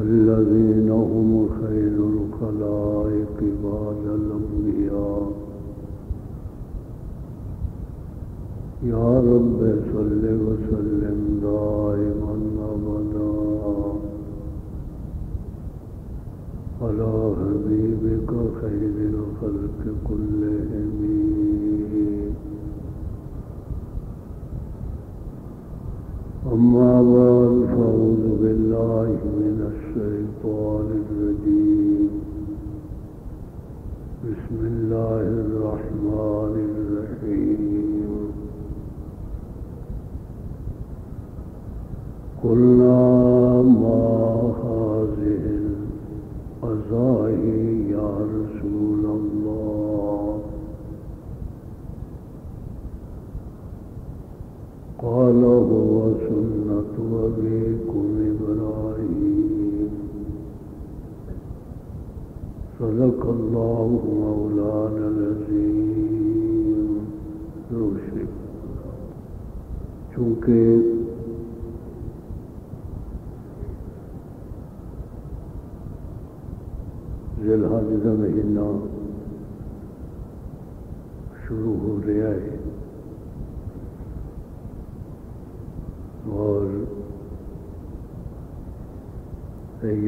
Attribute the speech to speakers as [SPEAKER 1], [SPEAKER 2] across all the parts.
[SPEAKER 1] الذين هم خير الخلائق بعد الأنبياء. يا رب صل وسلم دائما أبدا على حبيبك خير الخلق كلهم. أما بعد الشيطان الرجيم. بسم الله الرحمن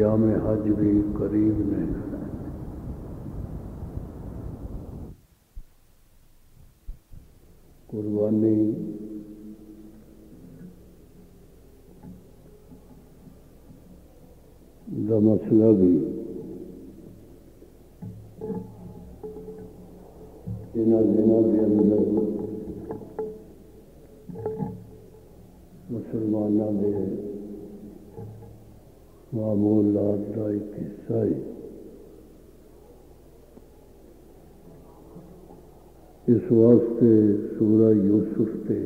[SPEAKER 1] ایام حج بھی قریب میں قربانی دا مسئلہ بھی ہے اس واسطے سورہ یوسف کے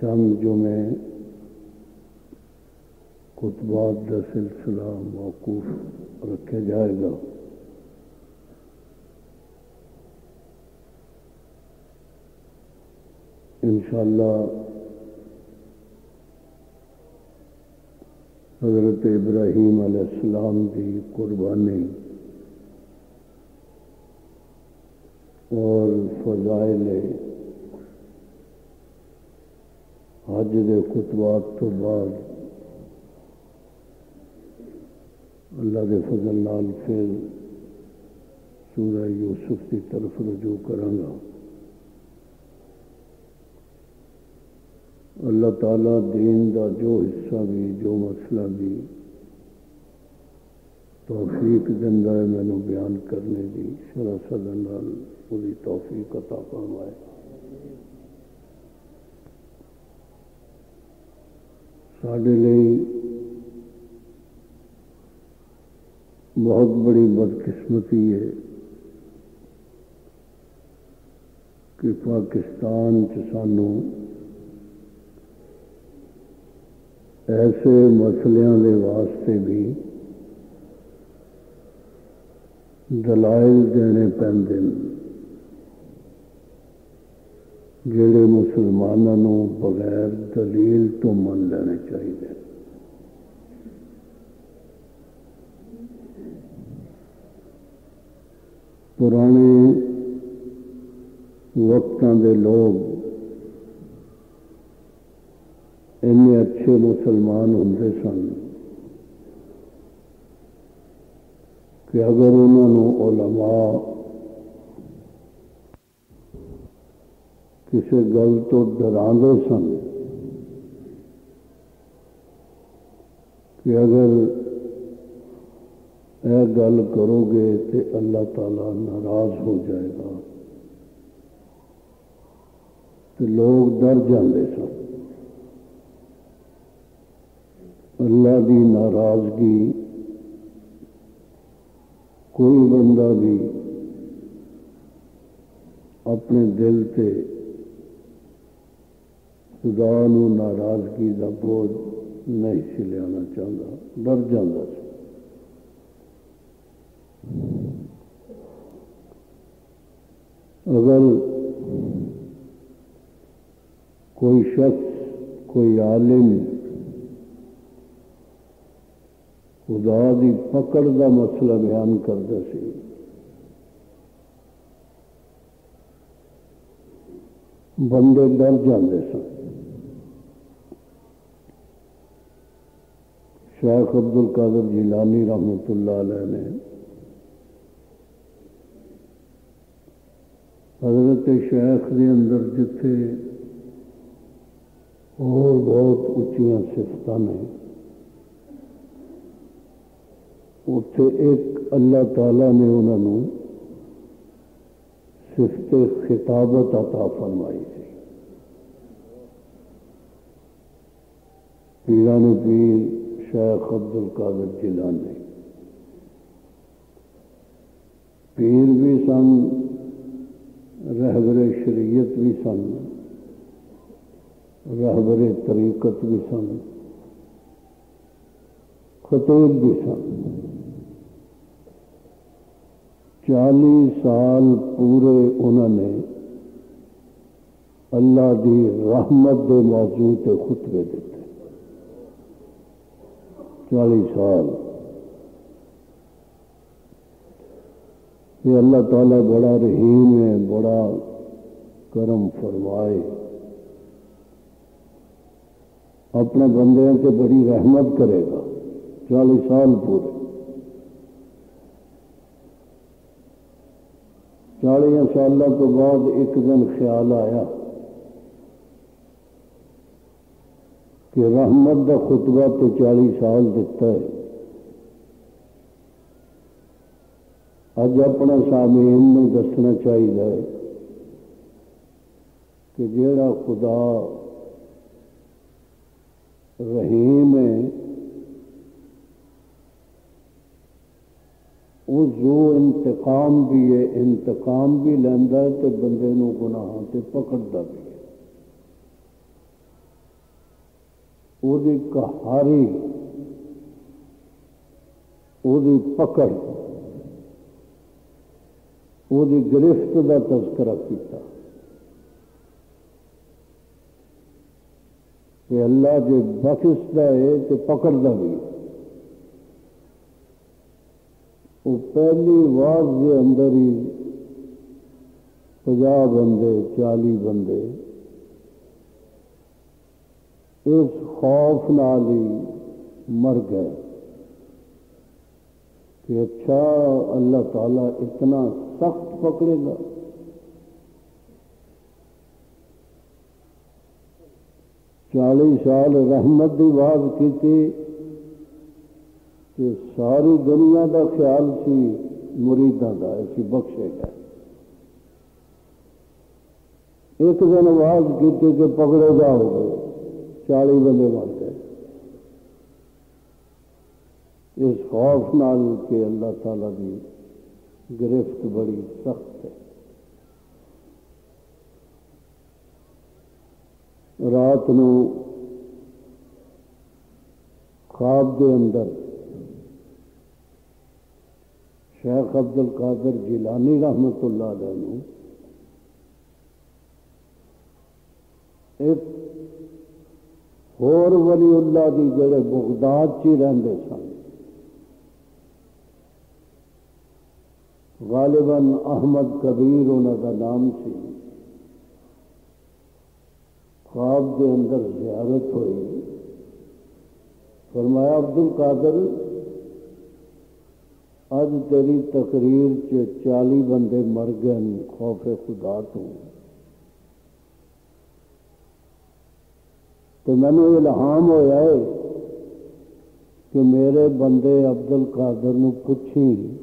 [SPEAKER 1] چند جو میں خطبات کا سلسلہ موقوف رکھا جائے گا انشاءاللہ حضرت ابراہیم علیہ السلام کی قربانی اور فضائل حج کے خطبات تو بعد اللہ کے فضل نال پھر سورہ یوسف کی طرف رجوع کرانگا۔ اللہ تعالیٰ دین دا جو حصہ بھی، جو مسئلہ بھی توفیق دندہ ہے، میں بیان کرنے کی شرح سدن پوری توفیق عطا فرمائے۔ سارے لیے بہت بڑی بدقسمتی ہے کہ پاکستان چ سانوں ایسے مسلیاں دے واسطے بھی دلائل دینے پہنتے جڑے مسلمانوں بغیر دلیل تو من لینے چاہیے۔ پرانے وقتوں دے لوگ اینے اچھے مسلمان ہوں سن کہ اگر انہوں علماء کسی گل تو ڈرا سن کہ اگر یہ گل کرو گے تو اللہ تعالی ناراض ہو جائے گا تو لوگ ڈر جاندے سن۔ اللہ دی ناراضگی، کوئی بندہ بھی اپنے دل سے خدا نو ناراضگی کا بوجھ نہیں سی لیا چاہتا، ڈر جانا سی اگر کوئی شخص، کوئی عالم خدا دی پکڑ دا مطلب مسئلہ بیان کرتے سی۔ بندے ڈر جاندے سن۔ شیخ عبد القادر جیلانی رحمت اللہ علیہ نے حضرت شیخ دے اندر جتھے اور بہت اچیا سفت اتے ایک اللہ تعالی نے انہوں سفت خطابت عطا فرمائی تھی۔ پیران پیر شیخ عبد القادر جیلانی۔ پیر بھی سن، رہبر شریعت بھی سن، رہبر طریقت بھی سن خطوط بھی سن۔ چالی سال پورے انہوں نے اللہ دی رحمت دے موضوع تے خطبے دیتے۔ چالی سال۔ یہ اللہ تعالیٰ بڑا رحیم ہے، بڑا کرم فرمائے۔ اپنے بندے سے بڑی رحمت کرے گا۔ چالیس سال پورے۔ چالیس سالوں تو بعد ایک دن خیال آیا کہ رحمت کا خطبہ تو چالیس سال دیتا ہے۔ اج اپنا سامعین دسنا چاہیے کہ جڑا خدا رحیم ہے وہ جو انتقام بھی ہے، انتقام بھی لینا ہے تو بندے نو گناہ سے پکڑتا بھی ہے۔ وہ کہاری وہ پکڑ وہ گرفت کا تذکرہ کیتا۔ کہ اللہ جی بخشتا ہے تو پکڑتا بھی ہے۔ وہ پہلی واز کے اندر ہی پجا بندے، چالی بندے، اس خوف نال ہی مر گئے کہ اچھا اللہ تعالیٰ اتنا سخت پکڑے گا۔ چالیس سال رحمت کی بات کی تھی کہ ساری دنیا کا خیال سی مریداں کا اسی بخشے گا ایک دن آواز کی کہ پکڑے گا ہو گئے، چالی بندے بن گئے۔ اس خوف نال کے اللہ تعالی دی گرفت بڑی سخت ہے۔ رات نو خواب دے اندر شیخ عبد القادر جیلانی رحمت اللہ علیہ ایک ولی اللہ دی جڑے بغداد چی رہندے سن، غالباً احمد کبیر انہوں کا نام سی، خواب کے اندر زیارت ہوئی۔ فرمایا عبد القادر اج تیری تقریر چالی بندے مر گئے خوف خدا تو۔ تو مینو الہام ہوا ہے کہ میرے بندے ابد ال کادر پوچھی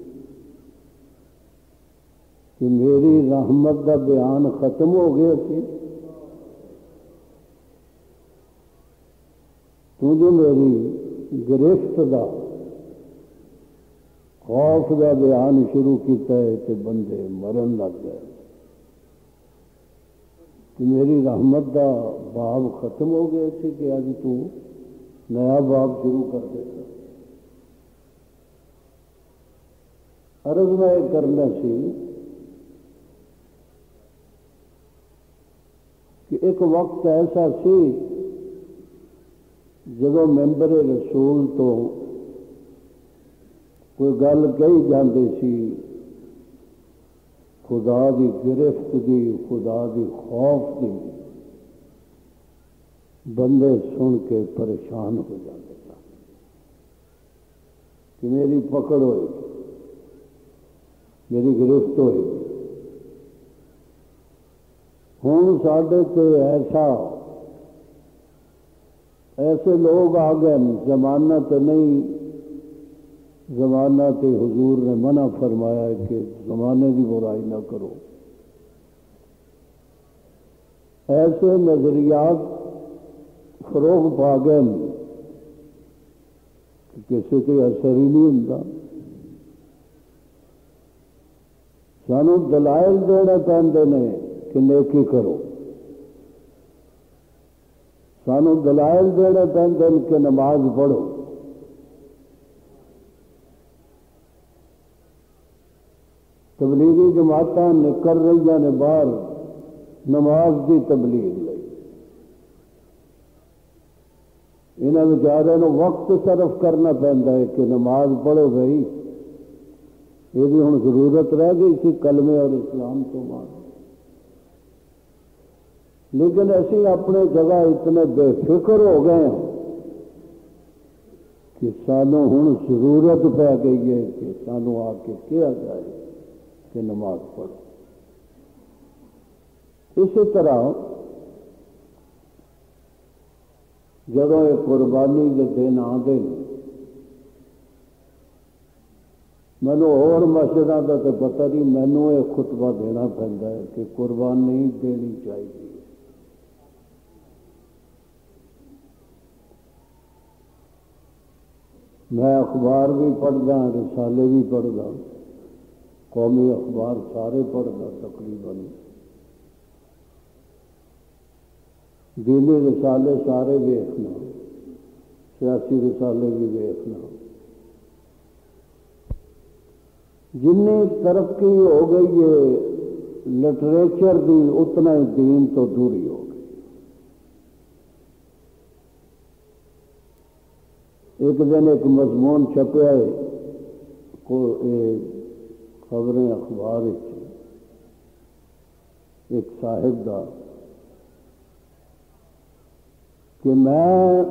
[SPEAKER 1] کہ میری رحمت کا بیان ختم ہو گیا سی۔ تو جو میری گرفت دا خوف دا بیان شروع کیتا ہے تو بندے مرن لگ گئے۔ کہ میری رحمت دا باب ختم ہو گئے تھے کہ اج تو نیا باب شروع کر دیتا عرض میں کرنا سی کہ ایک وقت ایسا سی جب ممبر رسول تو کوئی گل کہی جاتی سی، خدا دی گرفت دی، خدا دی خوف دی، بندے سن کے پریشان ہو جاتے کہ میری پکڑ ہوئے میری گرفت ہوئے ہوں سڈے ایسا، ایسے لوگ آ گئے زمانت نہیں۔ زمانہ تے حضور نے منع فرمایا کہ زمانے کی برائی نہ کرو۔ ایسے نظریات فروغ پا گئے کسی سے اثر ہی نہیں ہوں سانو دلائل دینے پہنتے ہیں کہ نیکی کرو۔ سانو دلائل دینے پہنتے ہیں کہ نماز پڑھو۔ تبلیغی جماعت کر رہی نے باہر نماز کی تبلیغ لی یہاں بچارے وقت صرف کرنا پہنتا ہے کہ نماز پڑھو بھائی۔ یہ ہوں ضرورت رہ گئی سی کلمے اور اسلام تو بعد۔ لیکن اسی اپنے جگہ اتنے بے فکر ہو گئے ہیں کہ سانو ہوں ضرورت پی گئی ہے کہ سانو آ کے کیا جائے۔ کہ نماز پڑھو اسی طرح جب یہ قربانی کے دن آتے مینو اور مسجد کا تو پتہ نہیں مینو یہ خطبہ دینا پہنتا ہے کہ قربانی دینی چاہیے۔ میں اخبار بھی پڑھتا رسالے بھی پڑھتا قومی اخبار سارے پڑھتا تقریباً۔ دینی رسالے سارے ویخنا سیاسی رسالے بھی ویخنا جن ترقی ہو گئی ہے لٹریچر دی اتنا ہی دین تو دوری ہو گئی۔ ایک دن ایک مضمون چھپیا ہے خبریں اخبار ایک صاحب کا کہ میں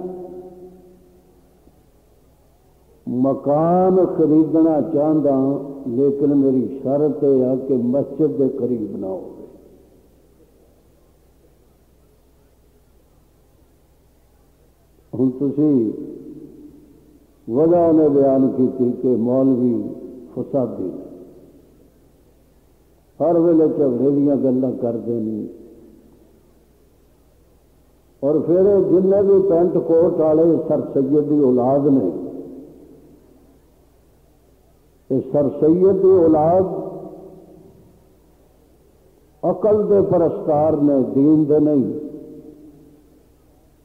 [SPEAKER 1] مکان خریدنا چاہتا ہوں، لیکن میری شرط یہ ہے کہ مسجد کے قریب نہ ہو۔ ہوں تھی وجہ نے بیان کی تھی کہ مولوی فسادی۔ ہر ویلے جھگڑے دیا گلیں کرتے نہیں اور پھر جن بھی پینٹ کوٹ والے سر سید کی اولاد نے سر سید کی اولاد اقل دے پرستار نے، دین دے نہیں۔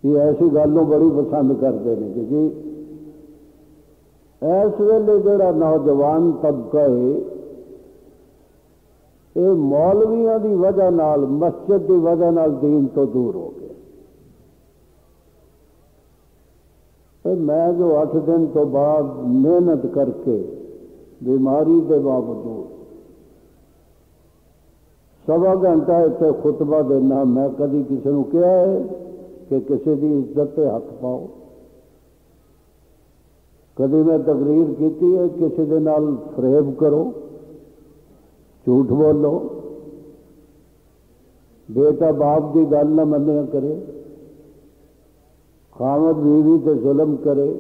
[SPEAKER 1] یہ ایسی گلوں بڑی پسند کرتے ہیں کہ جی اس ویلے جڑا نوجوان طبقہ ہے یہ مولویاں دی وجہ نال، مسجد دی وجہ نال دین تو دور ہو گیا۔ میں جو اٹھ دن تو بعد محنت کر کے بیماری کے باوجود سوا گھنٹہ اتنے خطبہ دینا، میں کدی کسی نے کیا ہے کہ کسی کی عزت پہ ہاتھ پاؤ۔ کدی میں تقریر کی ہے، کسی کے نال فریب کرو۔ جھوٹ بولو۔ بیٹا باپ کی گل نہ منیا کرے۔ خامد بیوی تے ظلم کرے۔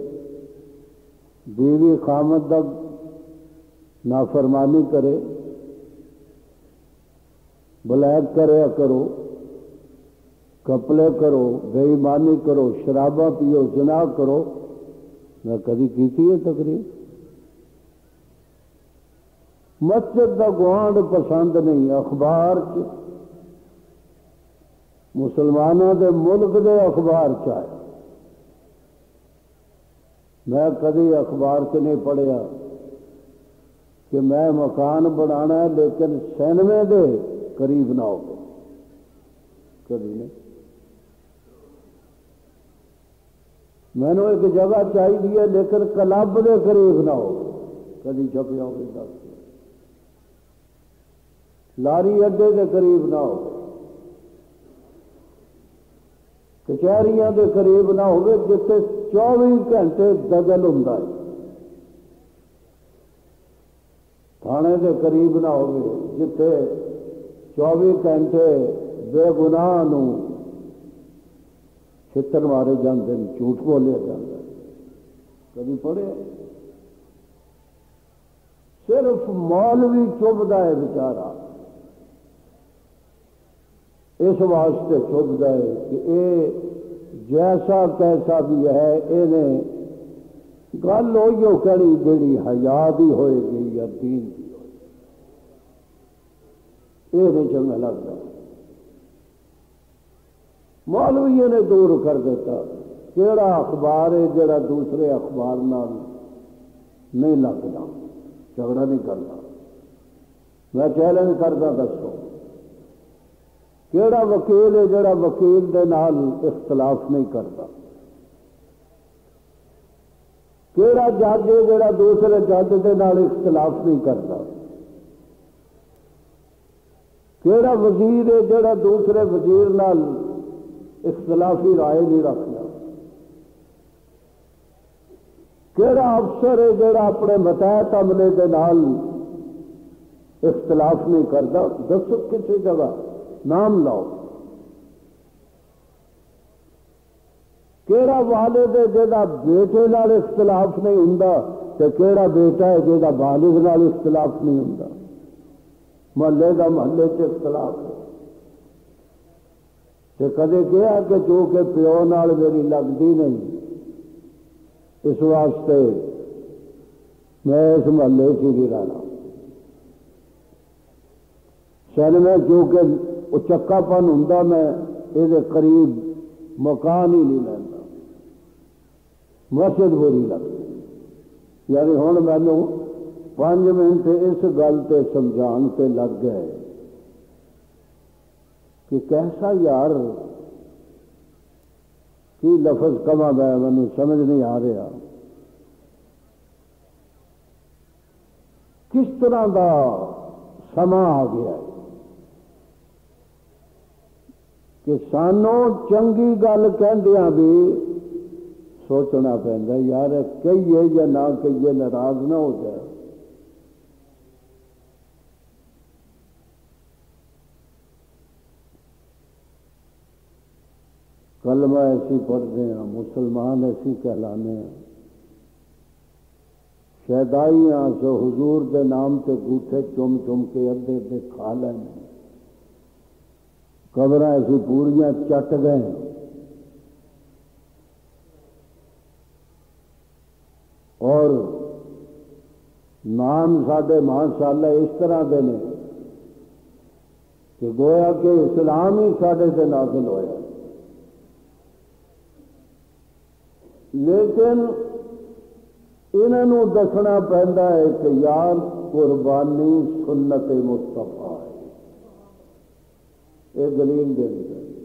[SPEAKER 1] بیوی خامد تک نافرمانی کرے۔ بلیک کرے کرو۔ کپڑے کرو بےمانی کرو شرابہ پیو جنا کرو۔ میں کدی کی ہے تقریر؟ مسجد کا گوانڈ پسند نہیں، اخبار مسلمانوں کے ملک کے اخبار چاہے میں کدی اخبار سے نہیں پڑھیا کہ میں مکان بنا ہے، لیکن سینوے دے قریب نہ ہو۔ کبھی نہیں۔ میں نے ایک جگہ چاہیے لیکن کلب دے قریب نہ ہو۔ کدی چھپیا ہوگی دس لاری اڈے کے قریب نہ ہو کچہریاں کے قریب نہ ہو جتنے چوبی گھنٹے دگل ہوں تھانے کے قریب نہ ہو جتھے چوبی گھنٹے بے گناہ چھتر مارے جاتے ہیں جھوٹ بولیا جاتا کبھی پڑھے؟ صرف مولوی چبھتا ہے بچارا اس واسطے چبھتا ہے کہ اے جیسا کیسا بھی ہے یہ گل ہوئی کہڑی جیڑی حیات ہی ہوئے گی یا دین کی ہوئے یہ نہیں چنگا لگتا مولوی نے دور کر دیتا۔ کہڑا اخبار ہے جڑا دوسرے اخبار نال نہیں لگتا۔ جھگڑا نہیں کرتا۔ میں چیلنج کرتا، دسو۔ کہڑا وکیل ہے جڑا وکیل دے نال اختلاف نہیں کرتا؟ کہڑا جج ہے جڑا دوسرے جج دے نال اختلاف نہیں کرتا؟ کہڑا وزیر ہے جڑا دوسرے وزیر نال اختلافی رائے نہیں رکھتا؟ کہڑا افسر ہے جڑا اپنے متحد عملے کے نال اختلاف نہیں کرتا؟ دسو کسی جگہ۔ نام لاؤ۔ کہڑا والد ہے جا بیٹے نال اختلاف نہیں ہوں تو کہڑا بیٹا ہے جا والد نال اختلاف نہیں ہوں محلے کا محلے سے اختلاف ہے۔ تو کدے کیا کہ جو کہ پیو نال میری لگتی نہیں۔ اس واسطے میں اس محلے سے نہیں رہنا۔ سن میں کیونکہ وہ چکا پن ہوں میں یہ قریب مکان ہی نہیں لینا مسجد بری لگتی یعنی ہوں مینو پانچ منٹ اس گل سے سمجھا لگ گئے کہ کیسا یار کی لفظ کما گیا مجھے سمجھ نہیں آ رہا۔ کس طرح کا سما آ گیا ہے؟ کہ سانو چنگی گل کہہ بھی سوچنا پہنتا یار، کہیے یا نہ کہیے، ناراض نہ ہو جائے۔ کلمہ ایسی پڑھتے ہیں، مسلمان ایسی کہلانے ہیں۔ شہدائیاں سو حضور دے نام تے گوٹھے چم چم کے ادے ادے کھا لیں قبر ایسی پوریاں چٹ گئے اور نام سڈے ماشاء اللہ اس طرح دے نے کہ گویا کہ اسلام ہی سڈے سے نازل ہوا لیکن انہوں دسنا پہنتا ہے کہ یار قربانی سنت مستفا یہ دلیل دینی چاہیے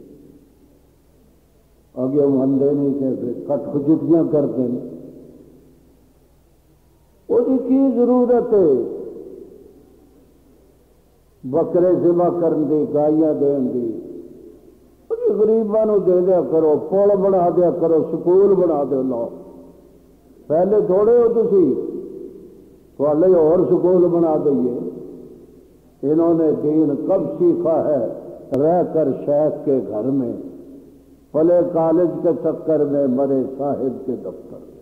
[SPEAKER 1] اگے منگے نہیں کہ کٹ خجتیاں کرتے ہیں۔ وہ کی ضرورت ہے۔ بکرے سوا کرن گائیاں دین دی۔ غریبوں دے دیا کرو پل بنا دیا کرو، سکول بنا دو لو پہلے تھوڑے ہو تھی تھوڑے اور سکول بنا دئیے انہوں نے دین کب سیکھا ہے؟ رہ کر شیخ کے گھر میں، پلے کالج کے چکر میں مرے صاحب کے دفتر میں۔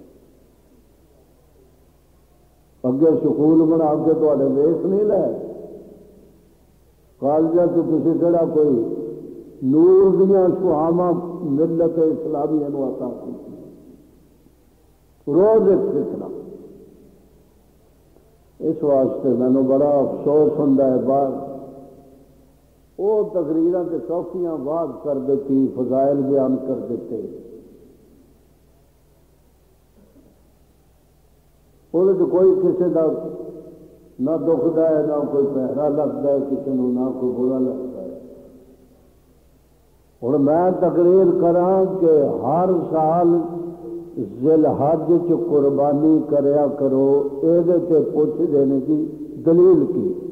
[SPEAKER 1] اگے سکول بنا کے تے ویس نہیں لے۔ کالج تو تھی کہڑا کوئی نور دیا سہاوا ملت اسلامی عطا روز ایک سیکھنا اس واسطے مینو بڑا افسوس ہوں بعد وہ تقریر کے چوکیاں بعد کر دیتی، فضائل بیان کر دیتے۔ وہ کوئی کسی کا نہ دکھتا ہے، نہ کوئی پہرا لگتا ہے کسی کو نہ کوئی برا لگتا ہے۔ ہوں میں تقریر کرا کہ ہر سال ذل حج چ قربانی کریا کرو یہ پوچھ دینے کی جی، دلیل کی؟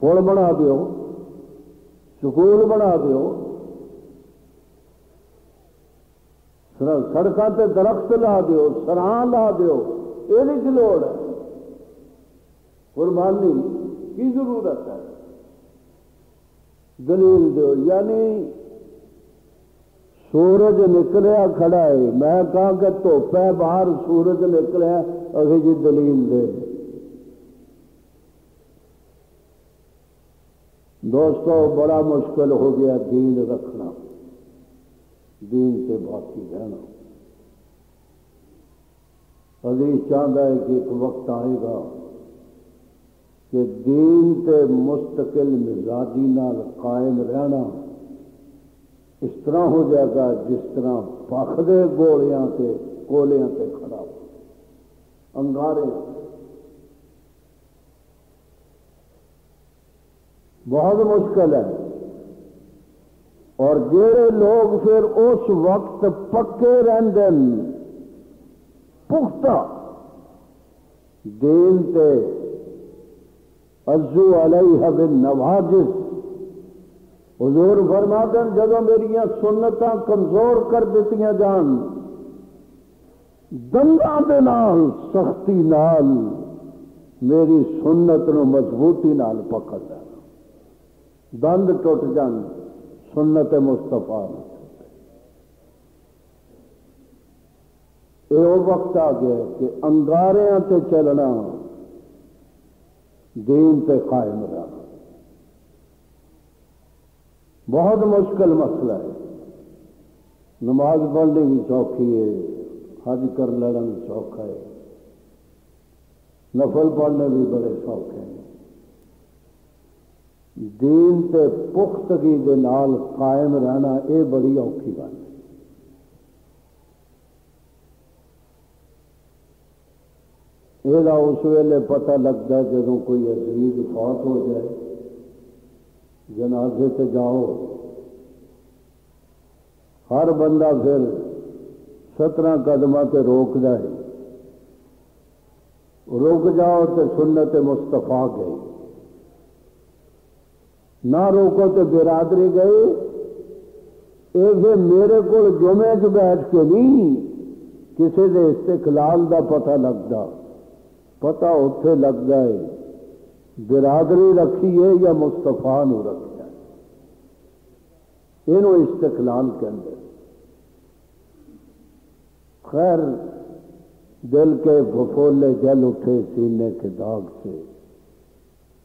[SPEAKER 1] پل بنا دیو، سکول بنا دیو۔ سڑکوں تے درخت لا دیو سراہ لا دیو۔ یہ کی لوڑ ہے۔ قربانی کی ضرورت ہے؟ دلیل دو یعنی سورج نکلیا کھڑا ہے۔ میں کہا کہ دھوپ ہے، باہر سورج نکلیا ابھی جی دلیل دے۔ دوستو، بڑا مشکل ہو گیا دین رکھنا۔ دین سے باقی رہنا۔ حدیث چاہتا ہے کہ ایک وقت آئے گا کہ دین تے مستقل مزاجی نال قائم رہنا اس طرح ہو جائے گا جس طرح پخدے گولیاں سے کولیاں سے کھڑا ہو۔ انگارے بہت مشکل ہے۔ اور جڑے لوگ پھر اس وقت پکے رہتے پختہ دین تے ازو علیہ بن نوازش حضور فرما دن جب میری سنت کمزور کر دیتی جان دنگا نال، سختی نال میری سنت نو مضبوطی نال پکڑ لینا دند ٹوٹ جان، سنت مستفا یہ وقت آ گیا کہ انگاریاں تے چلنا، دین تے قائم رہنا۔ بہت مشکل مسئلہ ہے۔ نماز پڑھنے بھی سوکھی ہے، حج کر لینا بھی سوکھا ہے۔ نفل پڑھنے بھی بڑے سوکھے ہیں۔ دین تے پختگی دے نال قائم رہنا یہ بڑی اوکھی بات ہے۔ یہ اس ویلے پتہ لگتا ہے جب کوئی عزیز فوت ہو جائے، جنازے سے جاؤ، ہر بندہ پھر سترہ قدم سے روک جائے۔ رک جاؤ تو سنت مستفا گئی نہ روکو تو برادری گئی۔ یہ میرے کو جمعے چ بیٹھ کے نہیں کسی کے استقلال کا پتہ لگتا پتہ اتے لگتا ہے، برادری رکھی ہے یا مستفا نو رکھا یہ استقلال کے اندر خیر، دل کے بفولے جل اٹھے سینے کے داغ سے۔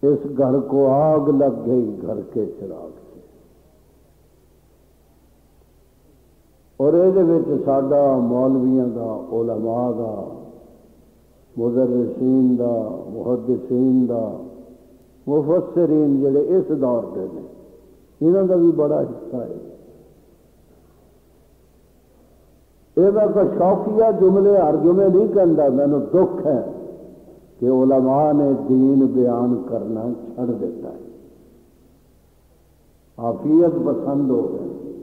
[SPEAKER 1] اس گھر کو آگ لگ گئی، گھر کے چراغ سے۔ اور یہ سڈا مولویا کا علماء کا مدرسین دا، محدثین دا، مفسرین جڑے اس دور کے ہیں انہوں کا بھی بڑا حصہ ہے۔ یہ میں کوئی شوقیہ جملے، ہر جملے نہیں کہتا مینو دکھ ہے۔ کہ علماء نے دین بیان کرنا چھڑ دیتا ہے۔ حافیت پسند ہو گئے۔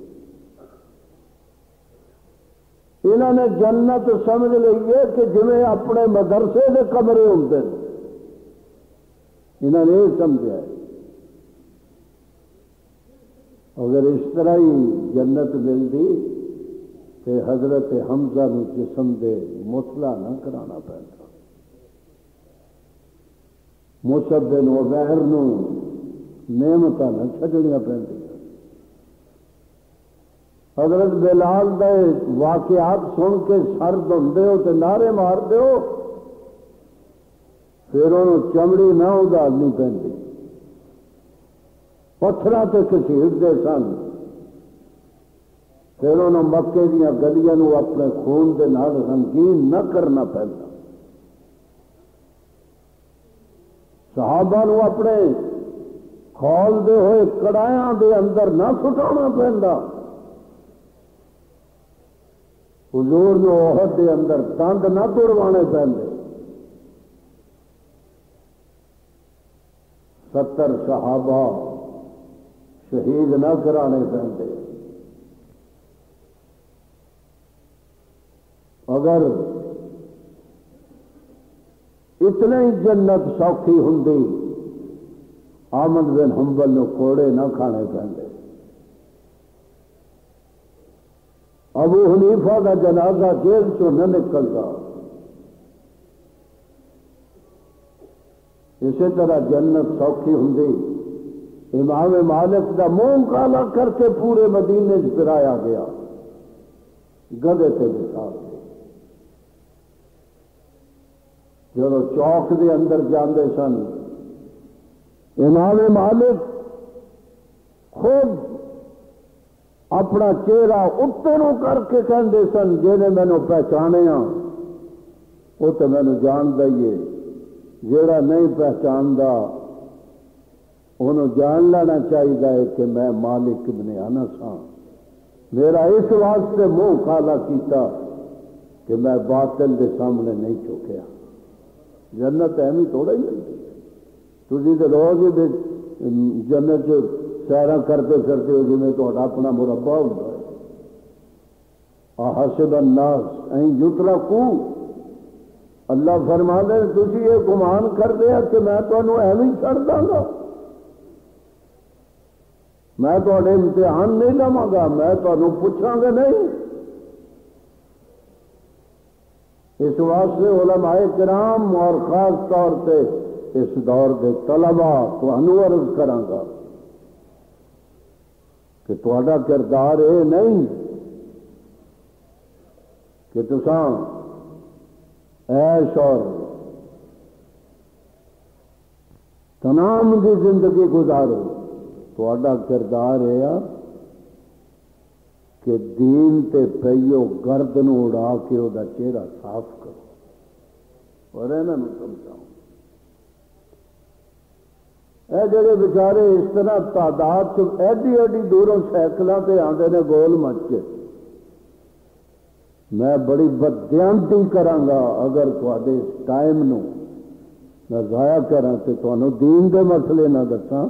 [SPEAKER 1] انہوں نے جنت سمجھ لیے کہ جی اپنے مدرسے کے کمرے ہوتے ہیں۔ انہوں نے یہ سمجھا اگر اس طرح ہی جنت ملتی تو حضرت حمزہ نو جسم دے مسلا نہ کرانا پڑتا مصب دن وغیر نعمت نہ چڈنیا پہ حضرت بلال دے واقعات سن کے سر دھوندے ہو تو نعرے مار دو پھر انہوں چمڑی نہ ادارنی پہ پتھر سے کسیٹتے سن۔ پھر انہوں مکے دیا گلیاں اپنے خون کے نال رنگین نہ کرنا پہنا صحابہ نو اپنے کھول دے ہوئے کڑایا دے اندر نہ سٹانا پہنتا حضور نو عہد دے اندر دند نہ توڑوانے پہنتے ستر صحابہ شہید نہ کرانے پہنتے اگر اتنا ہی جنت سوکھی ہوں آمد بن ہمبل نو کوڑے نہ کھانے پہ ابو حنیفہ کا جنازہ جیل چو نہ نکلتا۔ اسی طرح جنت سوکھی ہوں امام مالک کا منہ کالا کر کے پورے مدینے پرایا گیا۔ گدے سے بٹھا کے جب چوک دے اندر جاندے سن۔ امام مالک خود اپنا چہرہ اتر کر کے کہتے سن جنہیں مینو پہچانے ہاں۔ وہ تو مینو جان دئیے جڑا نہیں پہچانتا انہوں جان لینا چاہیے کہ میں مالک ابن انس ہاں۔ میرا اس واسطے منہ کالا کیتا کہ میں باطل دے سامنے نہیں چکیا جنت ایویں تھوڑا ہی ملتی تھی تو روز ہی جنت سیرا کرتے کرتے ہو جی تو اپنا مربع ہوتا ہے۔ حسب الناس، این یترا کو اللہ فرما دے تھی یہ گمان کر دیا کہ میں تمہیں ایویں چڑھ دوں گا۔ میں تو امتحان نہیں لوا گا، میں تمہیں پوچھا گا نہیں۔ اس واسطے علماء کرام اور خاص طور سے اس دور کے طلبا تو عرض کرا کہ تا کردار یہ نہیں کہ تسان ایش اور تنام کی زندگی گزارو تا کردار یہ کہ دین تے پیو گرد نو اڑا کے وہ چہرہ صاف کرو۔ اور سمجھاؤ اے جڑے بچارے اس طرح تعداد ایڈی ایڈی دوروں سائیکلوں سے آتے ہیں گول مچ کے۔ میں بڑی بدیانتی کرانگا اگر تے اس ٹائم نو میں ضائع کرا تو تمہوں دین دے مسئلے نہ دساں،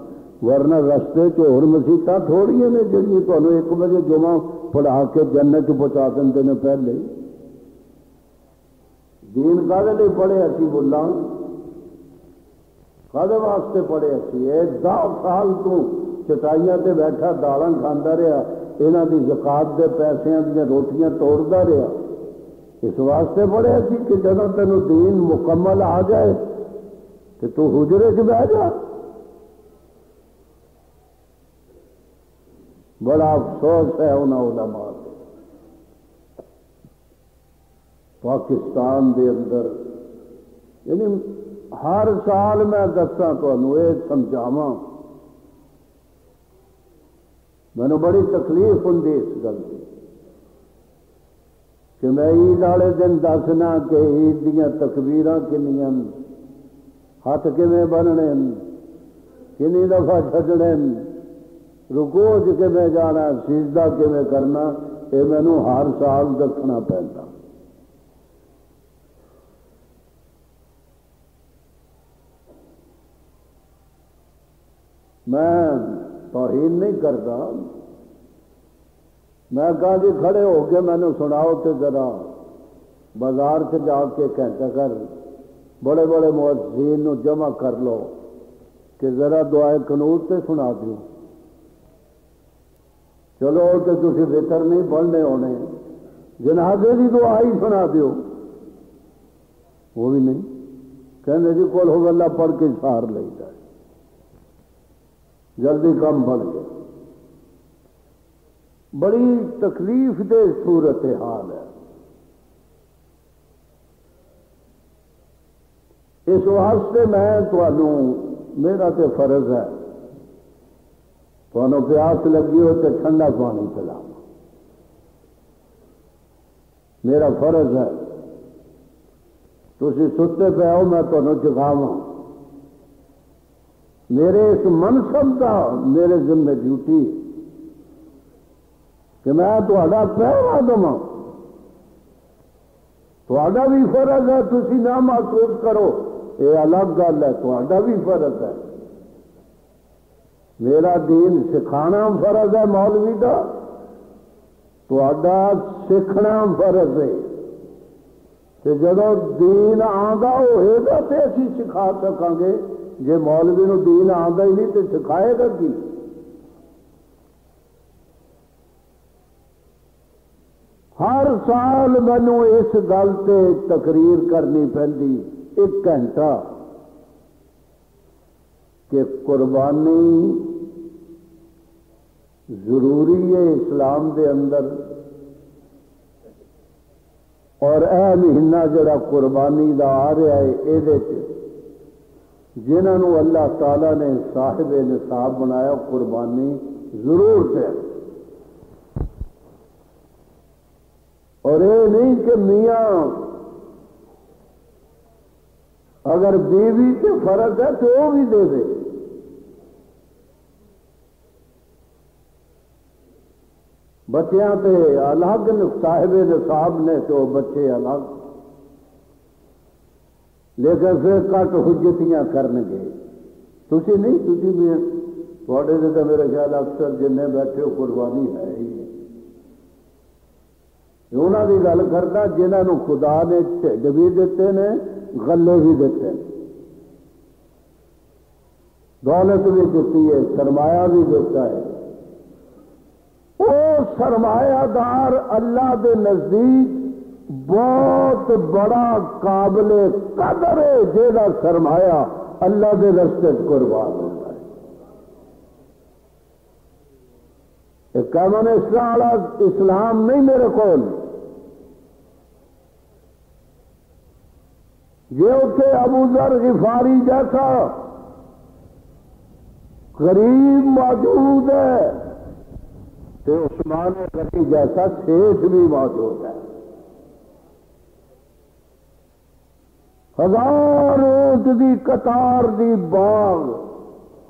[SPEAKER 1] ورنہ رستے چ ہو مسیطا تھوڑی نے جی تمہیں ایک بجے جمع پڑھا کے جنت پہنچا دیں نے پہلے۔ دین کالے پڑھے اسی بولا کدے واسطے پڑھے اسی۔ ایک دس سال تو چٹائیاں تے بیٹھا دالاں کھانا رہا۔ یہاں کی زکات کے پیسے دیا روٹیاں توڑتا رہا۔ اس واسطے پڑھے اسی کہ جب تینوں دین مکمل آ جائے تو تو حجرے چ بہ جا۔ بڑا افسوس ہے انہوں علماء پاکستان دے اندر یعنی ہر سال میں دسا یہ سمجھاوا مینو بڑی تکلیف ہوں اس گل کی کہ میں عید والے دن دسنا کہ عید دیا تکبیر کنیا ہاتھ کھے بننے کنی دفعہ چڈنے رکو میں جانا سیزدہ کیون کرنا؟ یہ مینو ہر سال دسنا پہنتا میں توہین نہیں کرتا میں کہا جی کھڑے ہو کے مینو سناؤ تو ذرا۔ بازار سے جا کے کہتا کر۔ بڑے بڑے نو جمع کر لو۔ کہ ذرا دعائے قنوت سے سنا دوں چلو تو تھی فکر نہیں پڑھنے ہونے۔ جنازے کی تو آئی سنا دیو۔ وہ بھی نہیں۔ کہنے جی کول ہو گلا پڑھ کے سار لے جائے۔ جلدی کم بڑھ گیا بڑی تکلیف دے صورت حال ہے۔ اس واسطے میں تمہوں میرا تو فرض ہے۔ تو پیاس لگی ہو تو ٹھنڈا پانی پلا میرا فرض ہے تھی ستے پہ آؤ میں تمہیں چکھاوا میرے اس منصب کا میرے ذمہ ڈیوٹی کہ میں تا پہلا دما تا بھی فرض ہے تھی نہ محسوس کرو۔ یہ الگ گل ہے تا بھی فرض ہے۔ میرا دین سکھانا فرض ہے مولوی کا سیکھنا فرض ہے۔ تو جب دین آگا ہوئے گا تو اسی سکھا سکیں گے۔ جی مولوی نو دین آگا ہی نہیں تو سکھائے گا کی؟ ہر سال مینو اس گل سے تقریر کرنی پہنتی ایک گھنٹہ کہ قربانی ضروری ہے اسلام دے اندر۔ اور اے مہینہ جڑا قربانی دا آ رہا ہے یہ جنہوں اللہ تعالی نے صاحب نصاب بنایا قربانی ضرور دے اور یہ نہیں کہ میاں، اگر بیوی سے فرق ہے تو وہ بھی دے دے۔ بچیاں تے الگ صاحب نصاب نے تو بچے الگ۔ لیکن پھر کٹ حجتیاں کرن گے۔ تھی نہیں تھی بھی تھوڑے سے تو میرے خیال اکثر جن بیٹھے ہو، قربانی ہے ہی انہوں کی گل کرتا جنہوں خدا نے ٹھڈ بھی دیتے ہیں گلے بھی دیتے ہیں دولت بھی دیتی ہے، سرمایہ بھی دیتا ہے۔ وہ سرمایہ دار اللہ دے نزدیک بہت بڑا قابل قدر ہے جہاں سرمایہ اللہ دے رستے قربان ہوتا ہے۔ اسلام اسلام نہیں میرے کو یہ اتنے ابو ذر غفاری جیسا غریب موجود ہے۔ تو عثمان غنی جیسا شیش بھی موجود ہے۔ ہزار اونٹ دی قطار دی باغ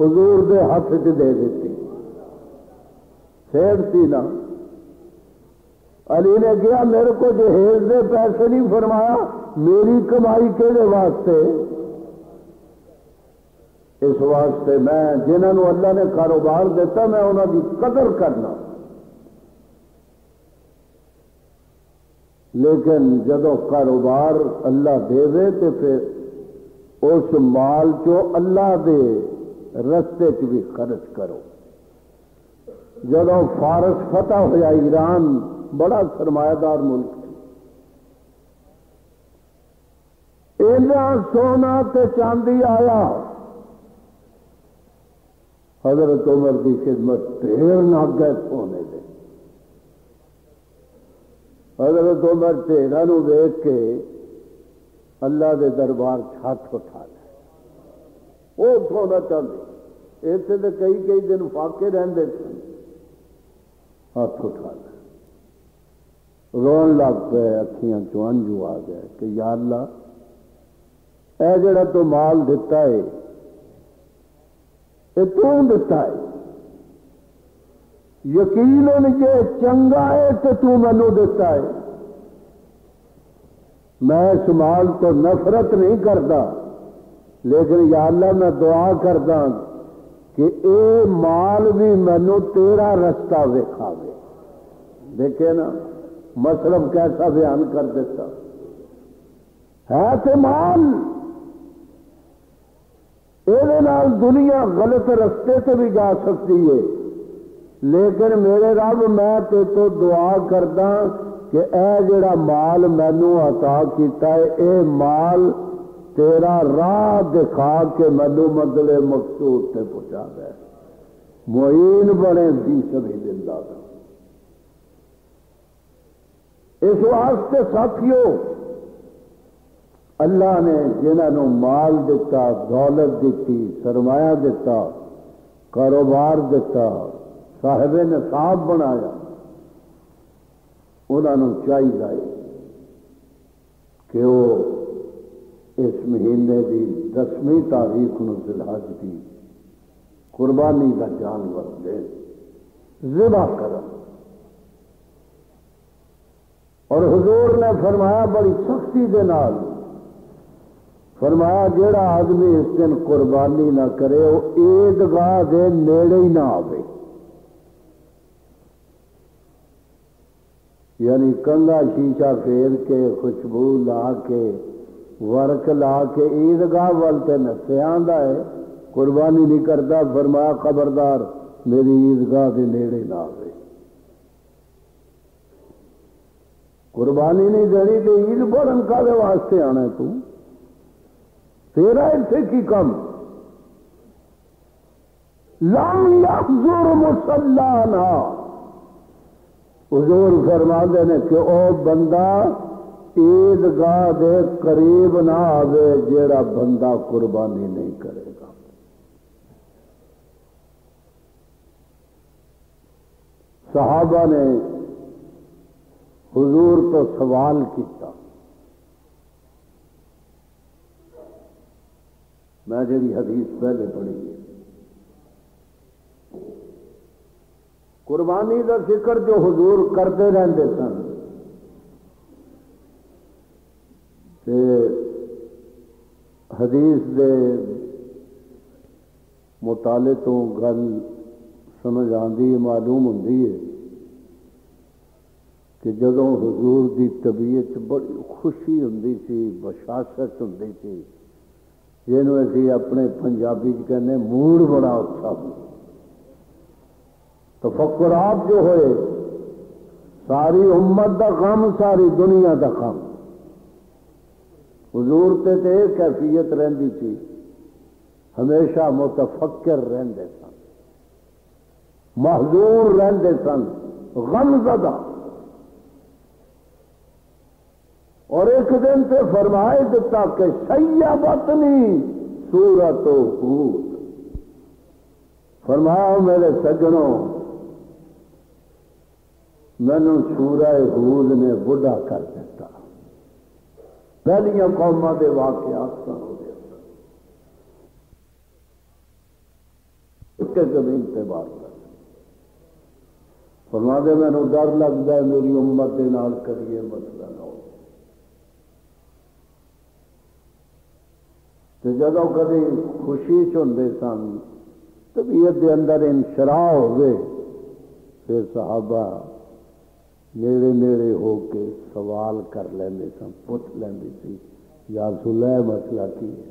[SPEAKER 1] حضور دے ہاتھ چ دے دیتی۔ سیڑ سی نا۔ علی نے کیا میرے کو جہیز دے پیسے نہیں فرمایا، میری کمائی کہڑے واسطے؟ اس واسطے میں جنہوں اللہ نے کاروبار دیتا، میں انہوں کی قدر کرنا۔ لیکن جدو کاروبار اللہ دے تو پھر اس مال چو اللہ دے رستے چ بھی خرچ کرو۔ جدو فارس فتح ہوا ایران بڑا سرمایہ دار ملک سونا تے چاندی آیا۔ حضرت عمر کی خدمت ڈھیر نہ گئے سونے دے حضرت عمر ٹھیرا نو دیکھ کے اللہ دے دربار چھت اٹھا لے۔ وہ سونا چاہتے اتنے تو کئی کئی دن فاقے رہتے سن ہاتھ اٹھا لے۔ رون لگ پے اکھیاں چونجو آ گئے کہ یا اللہ، اے جڑا تو مال دیتا ہے یہ تو دیتا ہے؟ یقین یہ چنگا ہے کہ تو مینو دیتا ہے۔ میں اس مال تو نفرت نہیں کرتا، لیکن یا اللہ میں دعا کرتا کہ اے مال بھی مینو تیرا رستہ ویکھا دیکھے نا مطلب کیسا بیان کر دیتا۔ ہے تو مال۔ یہ دنیا غلط رستے سے بھی جا سکتی ہے۔ لیکن میرے رب، میں تو دعا کردا کہ اے جڑا مال مینو عطا کیتا ہے، اے مال تیرا راہ دکھا کے مینو مدلے مقصود سے پہنچا دے۔ معین بنے بھی سبھی زندہ اس واسطے ساتھیوں اللہ نے جنہوں مال دیتا دولت دیتی سرمایہ دیتا کاروبار دیتا صاحب نصاب بنایا۔ انہوں چاہیے کہ وہ اس مہینے کی دسویں تاریخ نلحج کی قربانی کا جانور دے۔ ذبح کر اور حضور نے فرمایا بڑی سختی کے نال۔ فرمایا جیڑا آدمی اس دن قربانی نہ کرے، وہ عیدگاہ دے نیڑے ہی نہ آئے یعنی کنگا شیشہ پھیر کے، خوشبو لا کے ورک لا کے، عیدگاہ والتے نسے آندا ہے۔ قربانی نہیں کرتا، فرمایا خبردار میری عیدگاہ کے نیڑے نہ آئے قربانی نہیں دینی تو عید پڑھن کا واسطے آنا ہے تو۔ تیرا اتنے کی کم؟ لم یحضر مسلانا حضور فرما نے کہ او بندہ عیدگاہ دے قریب نہ آوے جیڑا بندہ قربانی نہیں کرے گا۔ صحابہ نے حضور تو سوال کیتا۔ میں جی حدیث پہلے پڑھی ہے۔ قربانی کا ذکر جو حضور کرتے رہتے سن۔ حدیث دے مطالعے تو گل سمجھ آتی معلوم ہوں کہ جدو حضور دی طبیعت بڑی خوشی ہوں سی بشاست ہوں سی جنوب اسی اپنے پنجابی کہنے موڑ بڑا اچھا ہو تو جو ہوئے، ساری امت دا کام ساری دنیا دا کام حضور تے تے کیفیت رہندی تھی، ہمیشہ متفکر رہندے سن۔ محضور رہندے سن، غم زدہ۔ اور ایک دن سے فرمائے دیتا کہ سیا بتنی سورت فرمایا، میرے سجنوں مینو سورہ حود نے بڑھا کر دیتا۔ پہلیا قوما کے واقعات ہو گیا زمین سے بات کر۔ فرما دے مینو ڈر لگتا ہے، میری امت کے نال کریے مسئلہ نہ ہو۔ تو جدو کدی خوشی چند سن، طبیعت کے اندر انشراہ ہوئے پھر صحابہ نیڑے نیڑے ہو کے سوال کر لیں سن، پوچھ لینی سی، یا سلح مسئلہ کی ہے؟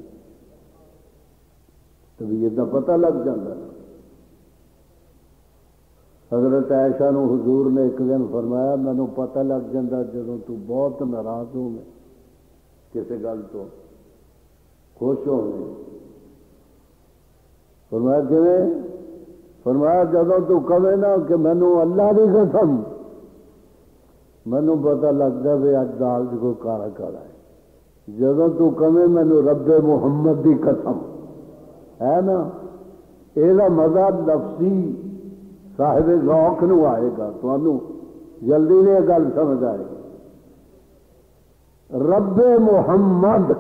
[SPEAKER 1] طبیعت کا پتہ لگ جاتا حضرت عائشہ نو حضور نے ایک دن فرمایا مینو پتہ لگ جا جب تو بہت ناراض ہو میں کسی گل تو خوش ہو گئے فرمایا کہ فرمایا جب تو کہے نا کہ مینو اللہ کی قسم مینو پتا لگتا بھی اج دال کو کالا کالا ہے۔ جب تو کہے مینو رب محمد کی قسم۔ ہے نا؟ یہ مزہ لفظی صاحب ذوق نو آئے گا۔ تو جلدی نہیں گل سمجھ آئے گی۔ رب محمد،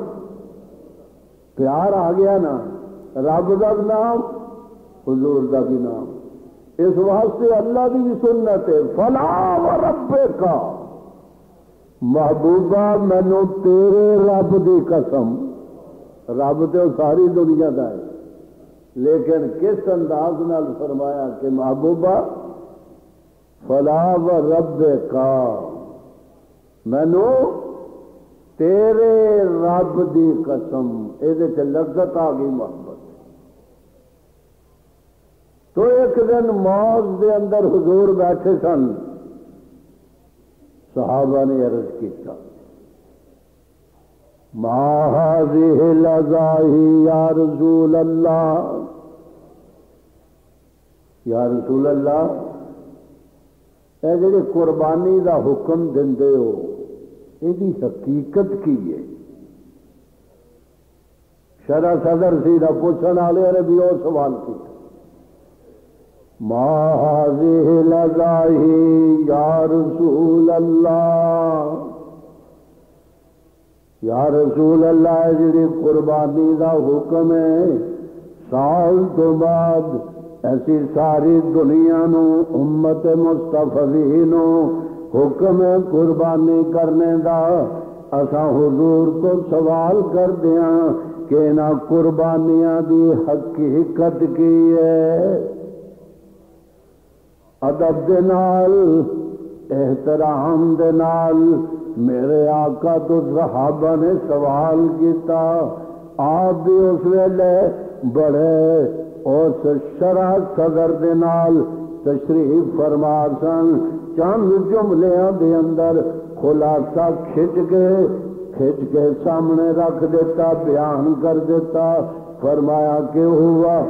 [SPEAKER 1] پیار آ گیا نا۔ رب کا بھی نام، حضور کا بھی نام۔ اس واسطے اللہ کی بھی سنت ہے۔ فلا و رب کا محبوبہ، مینو تیرے رب کی قسم۔ رب تو ساری دنیا کا ہے۔ لیکن کس انداز نال فرمایا کہ محبوبہ؟ فلا و رب کا مینو تیرے رب دی قسم۔ یہ لذت آ گئی محبت تو ایک دن موز دے اندر حضور بیٹھے سن۔ صحابہ نے عرض کیا لگاہی یا رسول اللہ؟ یا رسول اللہ، اے جڑے قربانی دا حکم دے ہو یہ حقیقت کی ہے؟ شرح صدر سی نہ پوچھنے والے نے بھی وہ سوال کیا ماہ لگائی یا رسول اللہ۔ یا رسول اللہ جی قربانی دا حکم ہے، سال تو بعد ایسی ساری دنیا نو، امت مستفی نو حکم قربانی کرنے دا اسا حضور تو سوال کر دیا کہ نہ قربانیاں دی حقیقت کی ہے۔ ادب احترام دے نال میرے آقا تو صحابہ نے سوال کیتا، آپ بھی اس ویلے بڑے اس شرح صدر دے نال تشریف فرما سن، چند جملیاں دے اندر خلاصہ کھچ کے کھچ کے سامنے رکھ دیتا، بیان کر دیتا، فرمایا کہ ہوا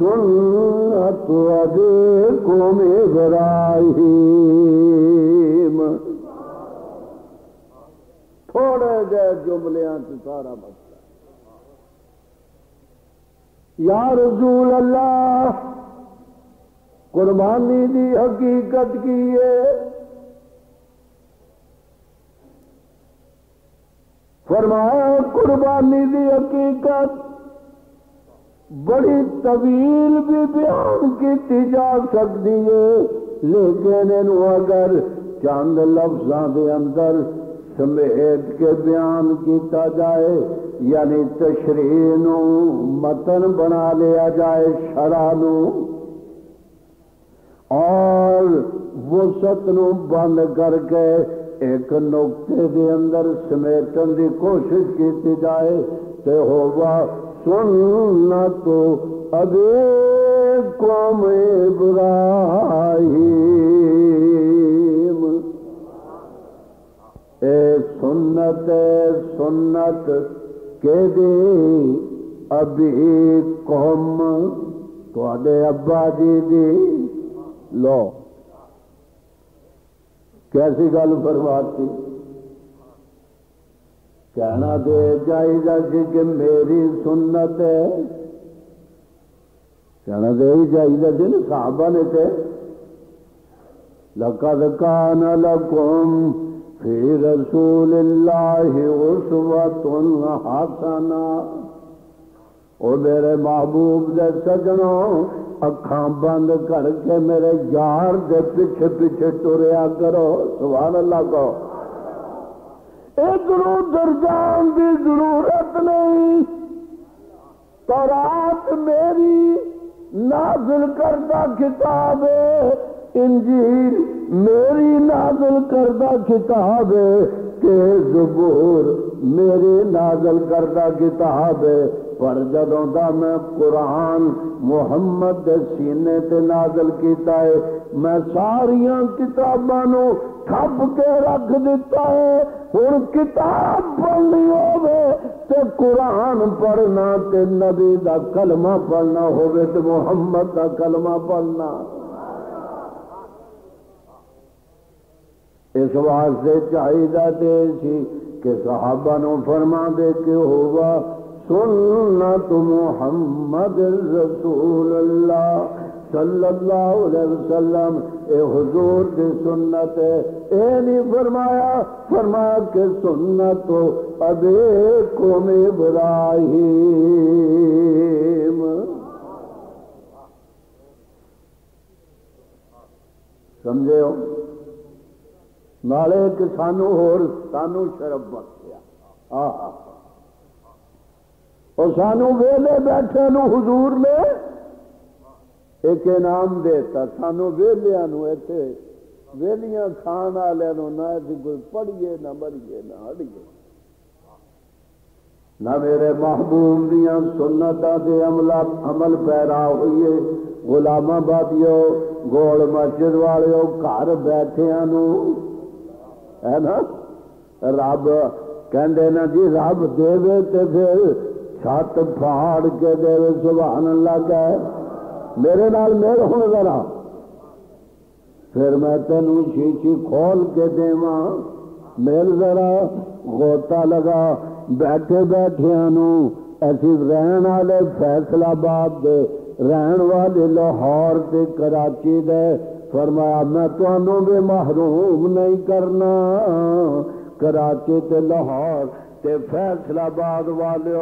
[SPEAKER 1] سنت ابیکم ابراہیم۔ تھوڑے جے جملیاں سے سارا مسئلہ۔ یا رسول اللہ، قربانی دی حقیقت کی ہے؟ فرمایا قربانی دی حقیقت۔ بڑی طویل بھی بیان کی جا سکتی ہے، لیکن اگر چند لفظوں کے اندر سمیت کے بیان کیتا جائے یعنی تشریح نو متن بنا لیا جائے شرح نو اور وسط نو بند کر کے ایک نقطے دے اندر سمیٹن دی کوشش کی جائے تو ہوگا سننا تو ابھی قوم ابراہیم۔ اے سنت اے سنت کے دی ابھی قوم تو ابا جی دی۔ لو، کیسی گل فرماتی؟ کہنا دے چاہیے سی کہ میری سنت ہے۔ کہنا دے ہی چاہیے سی نا صحابہ نے تے۔ لقد کان لکم فی رسول اللہ اسوت حسنہ او میرے محبوب دے سجنوں اکھاں بند کر کے میرے یار دے پیچھے پیچھے ٹریا کرو۔ سبحان اللہ کو ادھر ادھر جان کی ضرورت نہیں۔ تو میری نازل کردہ کتاب انجیل میری نازل کردہ کتاب کہ زبور میری نازل کردہ کتاب پر جدوں دا میں قرآن محمد سینے تے نازل کیتا ہے میں ساریاں کتاباں نو تھپ کے رکھ دیتا ہے ہن کتاب پڑھنی ہوے تے قرآن پڑھنا تے نبی دا کلمہ پڑھنا ہوے تے محمد دا کلمہ پڑھنا۔ اس واسطے چاہیے تے سی کہ صحابہ نو فرما دے کہ ہوا سنت محمد رسول اللہ۔ صلی اللہ علیہ وسلم، اے حضور کی سنت ہے اے نہیں فرمایا فرمایا کہ سنت ابھی قوم ابراہیم۔ سمجھے ہو؟ نالے کہ سانو ہور سانو شرف بخشیا آہا۔ اور سانو ویلے بیٹھے نو حضور نے ایک انعام دیتا، سانو ویلیا نو ایتھے، ویلیاں کھان والے نو نہ کوئی پڑھیے، نہ مریے، نہ ہڑیے۔ نہ میرے محبوب دیا سنتوں کے عمل عمل پیرا ہوئیے غلام آبادیو گول مسجد والے گھر بیٹھے نو ہے نا؟ رب کہندے نا جی رب دے تے پھر چھت پھاڑ کے دے سبحان اللہ کہے۔ میرے نال میل ہوں ذرا۔ پھر میں تینوں شیشی کھول کے دے میل ذرا گوتا لگا۔ بیٹھے بیٹھے ایسی رہن والے فیصلہ آباد دے۔ رہن والے لاہور تے کراچی دے۔ فرمایا، میں تمہوں بھی محروم نہیں کرنا۔ کراچی تے لاہور تے فیصلہ آباد والے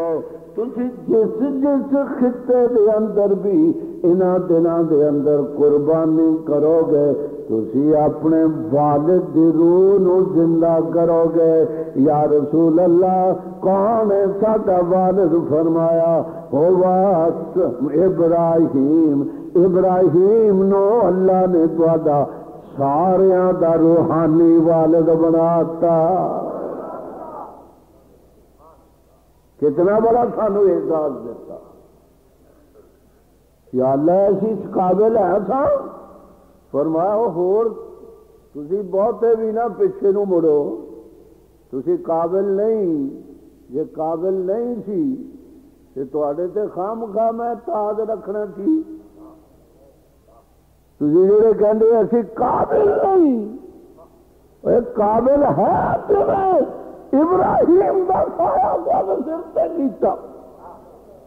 [SPEAKER 1] تھی جس جس خطے دے اندر بھی انہ دنوں دے اندر قربانی کرو گے تھی اپنے والد دی روح نو زندہ کرو گے یا رسول اللہ، کون ہے ساڈا والد؟ فرمایا ہوا ابراہیم۔ ابراہیم نو اللہ نے تا سارا دا روحانی والد بناتا کتنا بڑا سانو احساس دیتا۔ یا اللہ ایسی قابل ہے تھا؟ فرمایا ہور، تسی بہتے بھی نہ پیچھے نو مڑو۔ تسی قابل نہیں۔ جے قابل نہیں سی، تے تواڈے تے خام خواہ میں تاج رکھنا تھی تسی جڑے کہندے اسی قابل نہیں۔ اے قابل ہے تے ابراہیم دا سایہ گل سر تے کیتا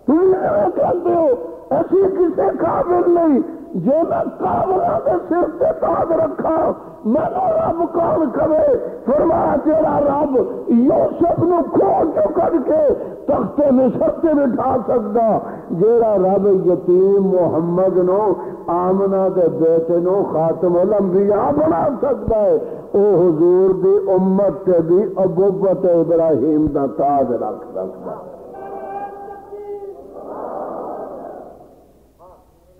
[SPEAKER 1] تم کہتے ہو ایسی کسے قابل نہیں۔ جو میں کابلہ کے سر پہ تاج رکھا، میں رب کون کرے، فرمایا تیرا رب یوسف نو کھول جو کر کے تختے میں ستے بٹھا سکتا؟ جیڑا رب یتیم محمد نو، آمنہ دے بیٹے نو خاتم الانبیاء بنا سکتا ہے، او حضور دی امت تے بھی ابوبت ابراہیم دا تاج رکھ سکتا۔ ہے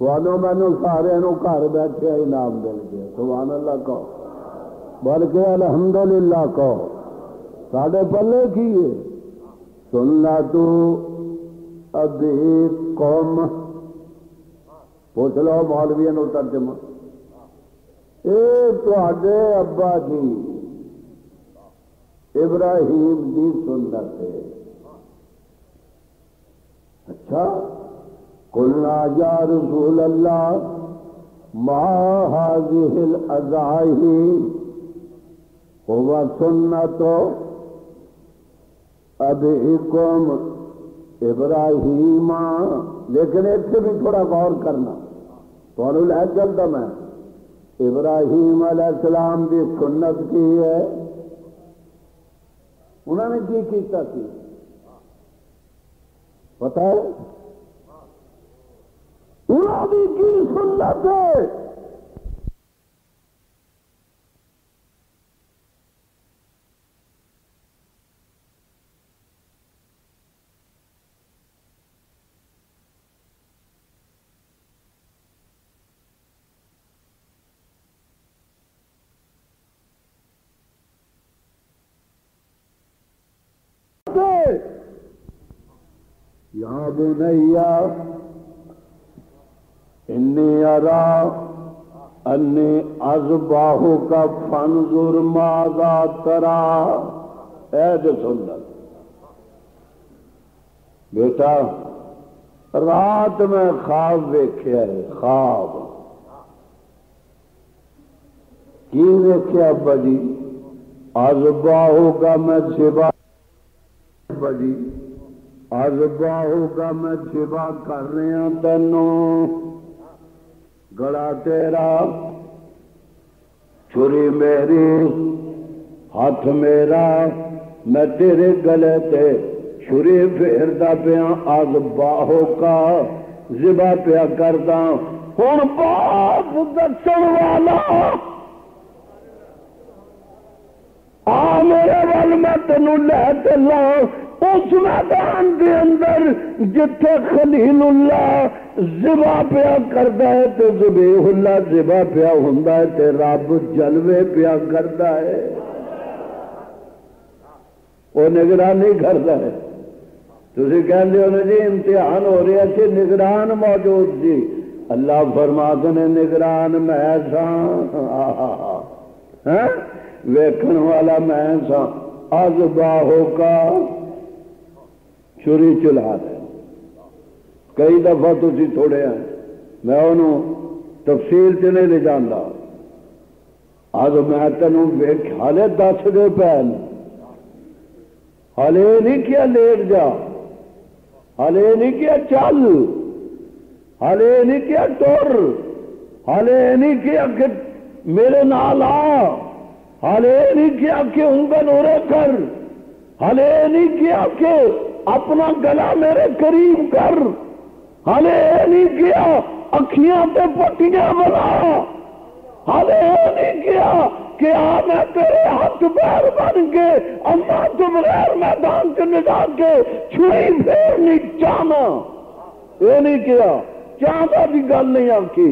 [SPEAKER 1] تو مینو سارے نو گھر بیٹھے انعام مل گیا سبحان اللہ کہو۔ بلکہ الحمدللہ کہو۔ ساڈے پلے کی ہے؟ سننا تو ابھی قوم۔ پوچھ لو مولوی نو ترجمہ۔ اے تے ابا جی ابراہیم دی سنت ہے۔ اچھا۔ قلنا یا رسول اللہ ما هذه الأزعائی هو سنت ابیکم ابراہیم لیکن اتنے بھی تھوڑا غور کرنا۔ تو لے چلتا میں، ابراہیم علیہ السلام کی سنت کی ہے۔ انہوں نے کی کیتا تھی پتہ ہے؟ انہوں کی سنت ہے یا بنیا انی ارا انی ازباہو کا فنظر ماذا ترا۔ اے جو سنت۔ بیٹا، رات میں خواب ویکھیا ہے، خواب۔ کی ویکھیا ابا جی ازباہو کا میں سبا ابا جی ازباہو کا میں سبا کر رہا تینوں گڑا تیرا، چھری میری، ہاتھ میرا، میں تیرے گلے تے چھری پھیرتا پیا آگ باہو کا زبا پیا کرتا ہوں باپ دسن والا، آ میرے وال میں تینوں لے چلا اس میدان کے اندر جتھے خلیل اللہ زبا پیا کرتا ہے تو زبی اللہ زبا پیا ہوں تو رب جلوے پیا کرتا ہے۔ وہ نگرانی کرتا ہے۔ تھی کہتے ہو جی امتحان ہو رہا سی نگران موجود سی اللہ فرماد نے نگران میں سا۔ ہاں؟ ویکن والا میں سا۔ از باہو کا چھری چلا دے کئی دفعہ تھی تھوڑے ہیں۔ میں انہوں تفصیل چ نہیں لے جانا آج میں تینوں ہالے دس دے پین ہالے نہیں کیا لیٹ جا۔ ہالے نہیں کیا چل۔ ہالے نہیں کیا ٹر ہالے نہیں کیا کہ میرے نال آ۔ ہالے نہیں کیا کہ انگن اورے کر۔ ہالے نہیں کیا کہ اپنا گلا میرے قریب کر۔ ہلے نہیں کیا، اکھیاں تے پٹیاں بنا ہلے نہیں کیا کہ آ میں تیرے ہاتھ پیر بن کے اما تو بغیر میدان سے نجا کے چھری پھیر نہیں چاہنا۔ یہ نہیں کیا، چاہتا بھی گل نہیں آکی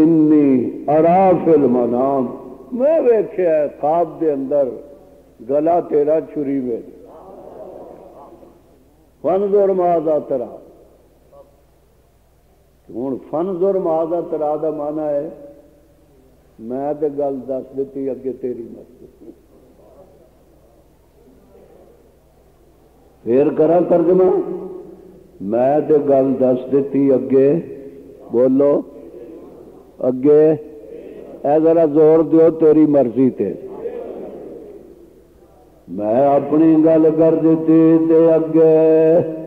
[SPEAKER 1] انی اراف المنام۔ میں ویخیا خواب دے اندر گلا تیرا چری میں فن زور مادا ترا۔ ہوں فن زور مادا ترا کا مانا ہے، میں تو گل دس دیتی اگے تیری مت پھر کرا ترجمہ۔ میں تو گل دس دیتی اگے بولو۔ اگے، اے ذرا زور دیو، تیری مرضی تے۔ میں اپنی گل کر دیتی تے اگے۔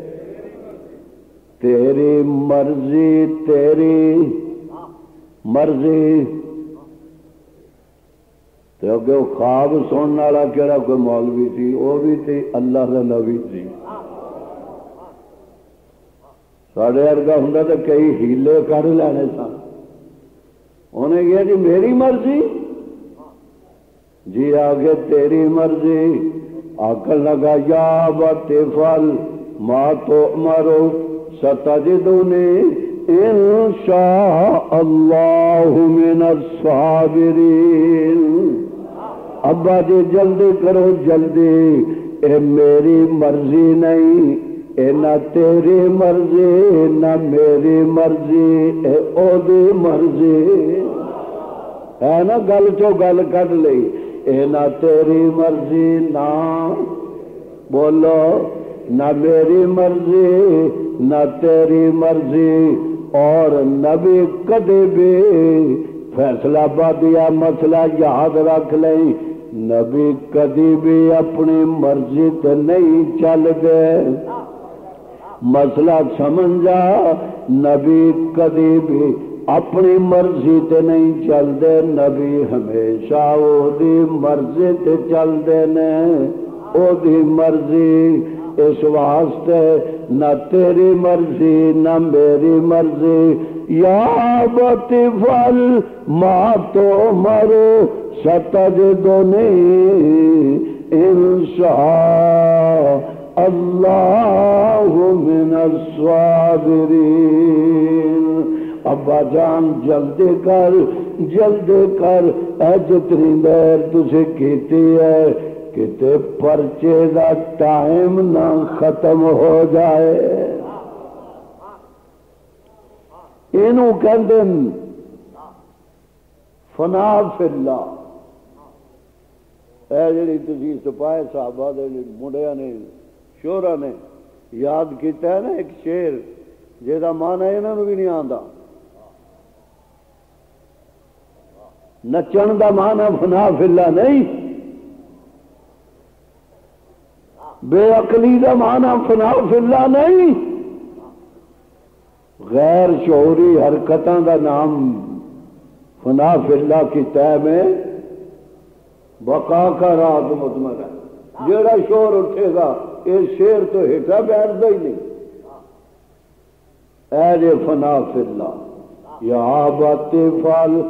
[SPEAKER 1] تیری مرضی تیری مرضی۔ تو اگے وہ خواب سننے والا کہڑا کوئی مولوی سی وہ بھی تھی، اللہ کا نبی سی سڈے ارگا ہوں تو کئی ہیلے کر لینے سن۔ انہیں کہا جی میری مرضی؟ جی آگے، تیری مرضی۔ آکل لگا، یا بت فل ماں تو مرو۔ ستجدنی ان شاء اللہ من الصابرین۔ ابا جی جلدی کرو، جلدی۔ اے میری مرضی نہیں، اے نہ تیری مرضی، نہ میری مرضی، اے او دی مرضی۔ ہے نا، گل چو گل کٹ لی۔ اے نہ تیری مرضی، نہ۔ بولو، نہ میری مرضی نہ تیری مرضی اور نبی کدے بھی۔ فیصلہ بادیا مسئلہ یاد رکھ لیں۔ نبی کدی بھی اپنی مرضی تے نہیں چل دے۔ مسئلہ سمجھا نبی کدی بھی اپنی مرضی تے نہیں چل دے۔ نبی ہمیشہ او دی مرضی تے چل دے نے۔ او دی مرضی اس واسطے، نہ تیری مرضی، نہ میری مرضی۔ یا بتی فل ماں تو مرو، ستج دونی انشاء اللہ من الصابرین۔ ابا جان، جلدی کر جلدی کر۔ اے جتنی دیر تجھے کیتی ہے کتے پرچے دا ٹائم نہ ختم ہو جائے۔ اینو کہندے فنا فی اللہ۔ اے جڑی تسی سپاہے صحابہ دے منڈیاں نے شورا نے یاد کیتا ہے نا ایک شیر جہاں مانا انہوں بھی نہیں آتا نچن دا مانا فنا فلا نہیں بے عقلی دا مانا فنا فلا نہیں۔ غیر شعوری حرکتوں دا نام فنا فلا کی طے میں بقا کا رات مطمئن ہے۔ جڑا شور اٹھے گا یہ شیر تو ہٹا بیٹھتا ہی نہیں۔ اے جے فنا فلا یا بات فال۔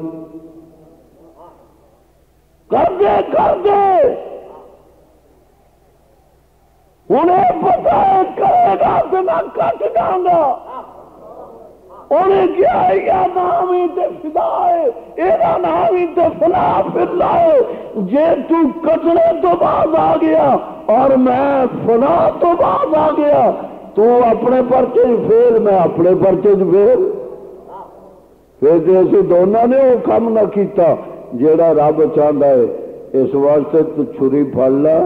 [SPEAKER 1] کر دے کر دے۔ انہیں پتا ہے کرے گا تو میں کٹ جاؤں گا انہیں کیا ہے یا نام ہی تے فدا ہے ایرا نام ہی تے فنا فلا ہے جے تو کٹنے تو بعد آ گیا اور میں فنا تو بعد آ گیا، تو اپنے پرچے فیل، میں اپنے پرچے فیل۔ پھر جیسے دونوں نے وہ کام نہ کیتا، جیڑا رب چاہتا ہے، اس واسطے تو چھری پھڑ لا۔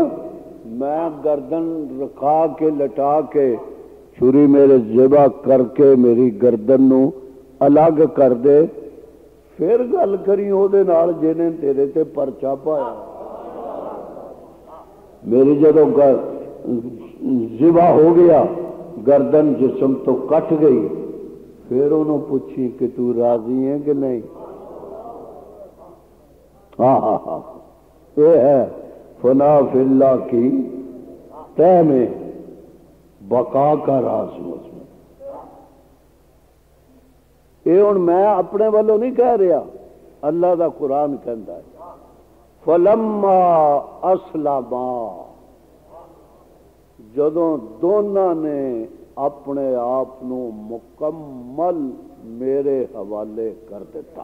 [SPEAKER 1] میں گردن رکھا کے لٹا کے چھری میرے زبا کر کے میری گردن نو الگ کر دے۔ پھر گل کری وہ جنہیں تیرے تے پرچا پایا۔ میری جدو زبا ہو گیا، گردن جسم تو کٹ گئی۔ پھر انہوں پوچھی کہ تو راضی ہے کہ نہیں؟ ہاں ہاں ہاں۔, ہاں۔ یہ ہے۔ فنا فی اللہ کی طے میں بقا کا راز اس میں یہ ہوں میں اپنے والوں نہیں کہہ رہا، اللہ دا قرآن کہہ ہے۔ فلما اسلما، جدوں دونوں نے اپنے آپ مکمل میرے حوالے کر دیتا۔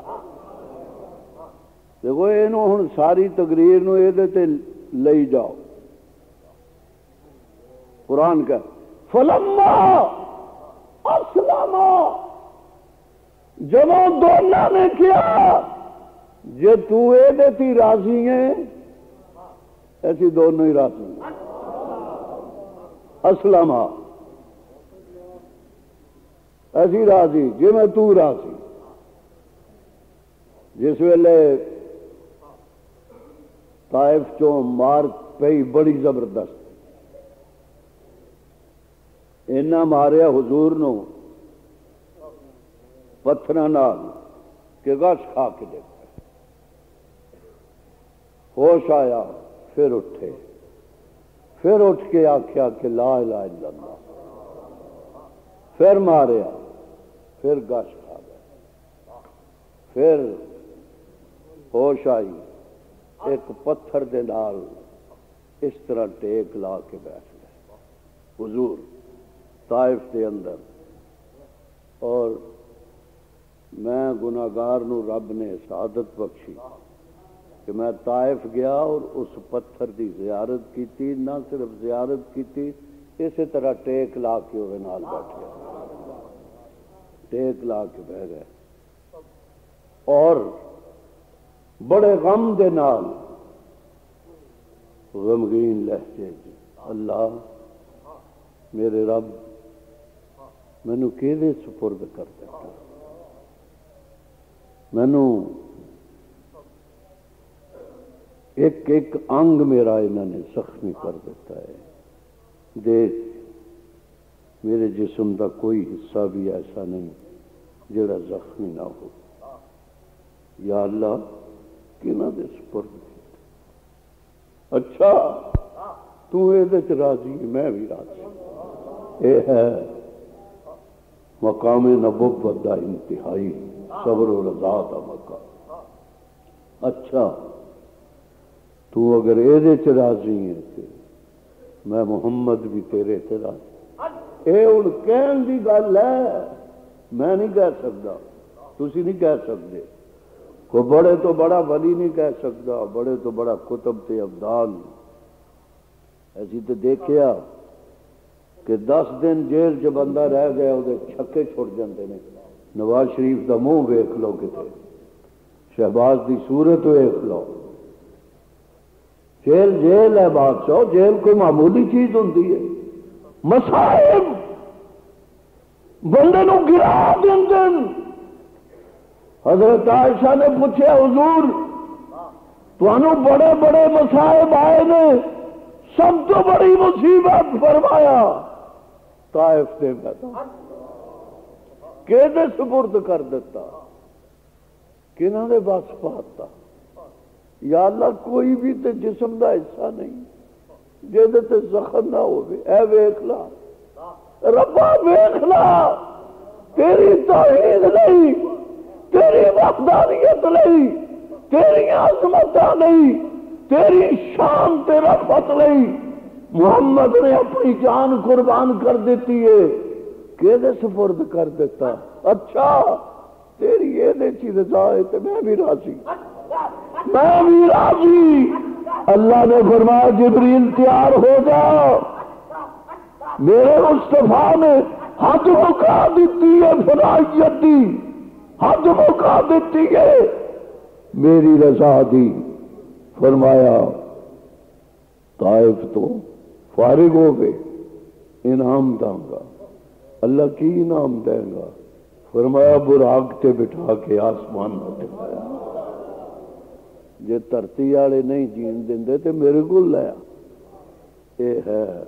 [SPEAKER 1] دیکھو یہ ساری تقریر نو یہ لئی جاؤ۔ قرآن کا فلما اسلام جب دونوں نے کیا جی تی راضی ہے ایسی دونوں ہی راضی ہیں۔ اسلم ایسی راضی جی میں تو راضی۔ جس ویلے طائف چو مار پی بڑی زبردست۔ اینا ماریا حضور نو پتھر کہ گس کھا کے دیکھ۔ ہوش آیا، پھر اٹھے۔ پھر اٹھ کے آخیا کہ لا الہ الا اللہ۔ پھر ماریا، پھر گش کھا گیا۔ پھر ہوش آئی۔ ایک پتھر دے نال اس طرح ٹیک لا کے بیٹھ گئے۔ حضور طائف دے اندر۔ اور میں گناگار نو رب نے سعادت بخشی کہ میں طائف گیا اور اس پتھر دی زیارت کی تھی نہ صرف زیارت کی تھی اسی طرح ٹیک لا کے وہ نال بیٹھ گیا۔ ٹیک لا کے بہ گئے۔ اور بڑے غم دے نال غمگین لہجے جی اللہ، میرے رب مینو کہ سپرد کر دیتا؟ مینو ایک ایک انگ میرا انہوں نے زخمی کر دیتا ہے۔ دیکھ، میرے جسم کا کوئی حصہ بھی ایسا نہیں جڑا زخمی نہ ہو۔ یا اللہ دے سپرد اچھا تو یہ راضی میں بھی راضی یہ ہے مقام نبوت دا انتہائی صبر و رضا کا مقام۔ اچھا تو اگر یہ راضی ہے میں محمد بھی تیرے سے راضی یہ ہوں کہن کی گل ہے، میں نہیں کہہ سکتا تھی نہیں کہہ سکتے کو بڑے تو بڑا ولی نہیں کہہ سکتا، بڑے تو بڑا کتب تے ابدال ایسی تو دیکھیا کہ دس دن جیل چ بندہ رہ گیا وہ چھکے چھوڑ جاندے نے۔ نواز شریف دا منہ ویخ لو کتنے شہباز دی صورت ویخ لو۔ جیل جیل ہے بادشاہ، جیل کوئی معمولی چیز ہوں مسائب بندے نو گرا دن دن حضرت عائشہ نے پوچھے حضور تو بڑے بڑے مسائب آئے نے، سب تو بڑی مصیبت فرمایا۔ طائف نے کہ سپرد کر دیتا؟ کنہ نے بس پاتا؟ یا اللہ، کوئی بھی تے جسم دا حصہ نہیں۔ جہد زخم نہ ہو اے ویخ لا۔ ربا ویخ لا۔ تیری توحید نہیں۔ تیری وفدانیت نہیں، تیری عظمت نہیں، تیری شان تیرا پت نہیں۔ محمد نے اپنی جان قربان کر دیتی ہے۔ کہ سپرد کر دیتا؟ اچھا تیری یہ چیز رضا ہے تو میں بھی راضی۔ میں بھی راضی۔ اللہ نے فرمایا، جبریل تیار ہو جاؤ میرے مصطفیٰ نے ہاتھ مکا دیتی ہے فلائیت دی۔ حد موقع دیتی ہے۔ میری رضا دی۔ فرمایا، طائف تو فارغ ہو گئے۔ انعام دوں گا۔ اللہ کی انعام دے گا۔ فرمایا براغ تے بٹھا کے آسمان نہ دکھایا جی دھرتی والے نہیں جین دے تو میرے کو لیا یہ ہے۔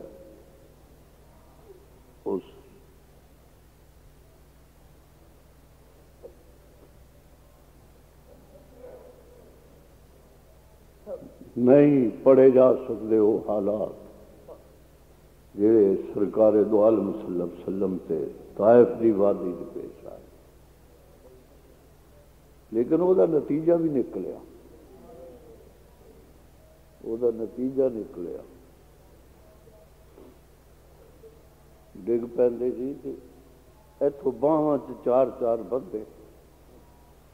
[SPEAKER 1] اس نہیں پڑھے جا سکتے وہ حالات۔ جڑے سرکار دو عالم صلی اللہ علیہ وسلم تے طائف دی وادی دے پیش آئے۔ لیکن وہ نتیجہ بھی نکلیا۔ وہ نتیجہ نکلیا۔ ڈگ پہ اتوں باہواں چار چار بندے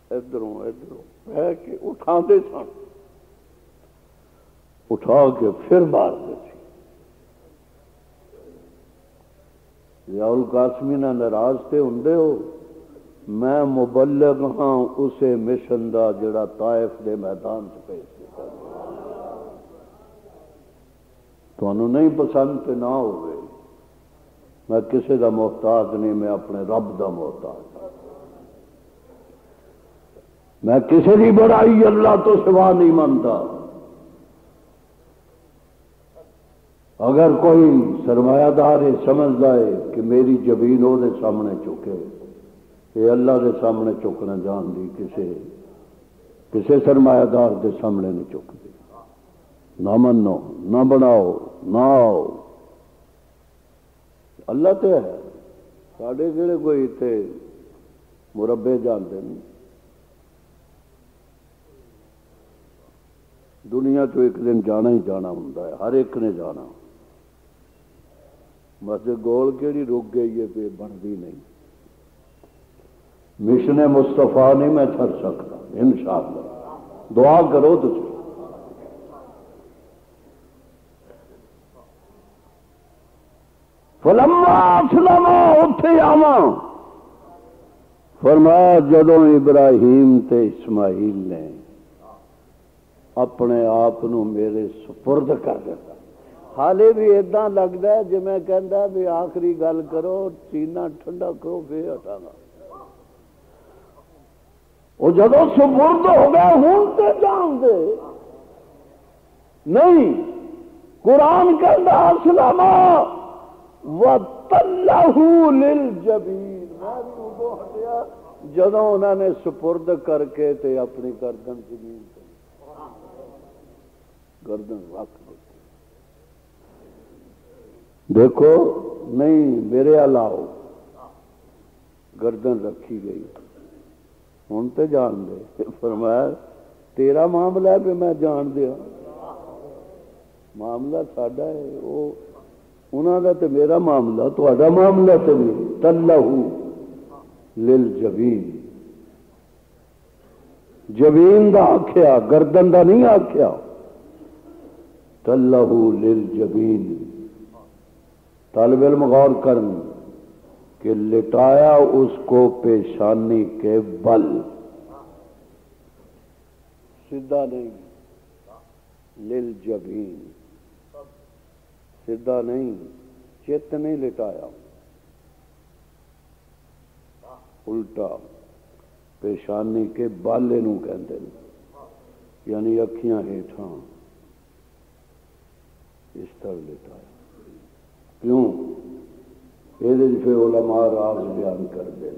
[SPEAKER 1] ادھروں ادھروں بہ کے اٹھا دے سن۔ اٹھا کے پھر مار دے ریاؤل قاسمی نہ ناراض تے ہوں ہو۔ میں مبلغ ہاں اسے مشن دا جڑا طائف دے میدان سے پیش تو نہیں پسند تے نہ ہوئے۔ میں کسی دا محتاج نہیں، میں اپنے رب دا محتاج۔ میں کسی کی بڑائی اللہ تو سوا نہیں مانتا۔ اگر کوئی سرمایہ دار سمجھ جائے کہ میری زمین وہ سامنے چکے یہ اللہ دے سامنے چکنا جان دی، کسے کسے سرمایہ دار دے سامنے نہیں چکتی نہ منو، نہ بناؤ، نہ آؤ۔ اللہ تو ہے۔ سڈے کہڑے کوئی اتنے مربے جانتے ہیں دنیا تو ایک دن جانا ہی جانا ہوں ہر ایک نے جانا۔ بس گول کہڑی رک گئی ہے پہ بنتی نہیں۔ مشن مستفا نہیں میں چڑ سکتا ان شاء اللہ دعا کرو تو فلم اتے آوا فرمایا جدو ابراہیم تے اسماعیل نے اپنے آپ میرے سپرد کر دیتا۔ حالے بھی ادا لگتا ہے جی میں کہہ بھی آخری گل کرو، چینا ٹھنڈا کرو، پھر ہٹا گا وہ جب سپرد ہو گیا ہوں جان دے۔ نہیں، قرآن کہہ اسلام وہ تلہو لل میں بھی ادو ہٹیا جدو انہوں نے سپرد کر کے تے اپنی گردن زمین گردن رکھ۔ دیکھو، نہیں، میرے علاؤ گردن رکھی گئی۔ ہوں تو جان دے۔ فرمایا، تیرا معاملہ ہے پہ میں جان دیا۔ معاملہ ساڈا ہے وہ انہوں کا تو میرا معاملہ تا معاملہ تو نہیں تلا لل جبین جبین کا آخیا گردن کا نہیں آخیا تلہ لل جبین طالب علم غور کرن کہ لٹایا اس کو پیشانی کے بل۔ سیدھا نہیں۔ لل جبین۔ سیدھا نہیں۔ چت نہیں لٹایا۔ الٹا۔ پیشانی کے بالے نو کہتے ہیں یعنی اکھیاں ہیٹھاں۔ اس طرح لیتا ہے کیوں؟ یہ علماء راز بیان کر دیں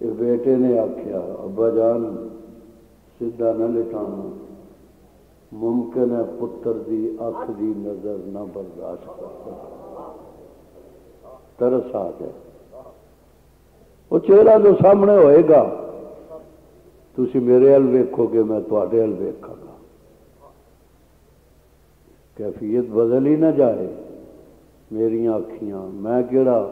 [SPEAKER 1] اس بیٹے نے آخیا ابا جان، سیدھا نہ لٹانا ممکن ہے پتر دی اکھ دی نظر نہ برداشت کر ترس آ جائے۔ وہ چہرہ جو سامنے ہوئے گا تھی میرے ہل ویکو گے، میں تے ہل گا۔ کیفیت بدل ہی نہ جائے۔ میری اکھیاں میں کہڑا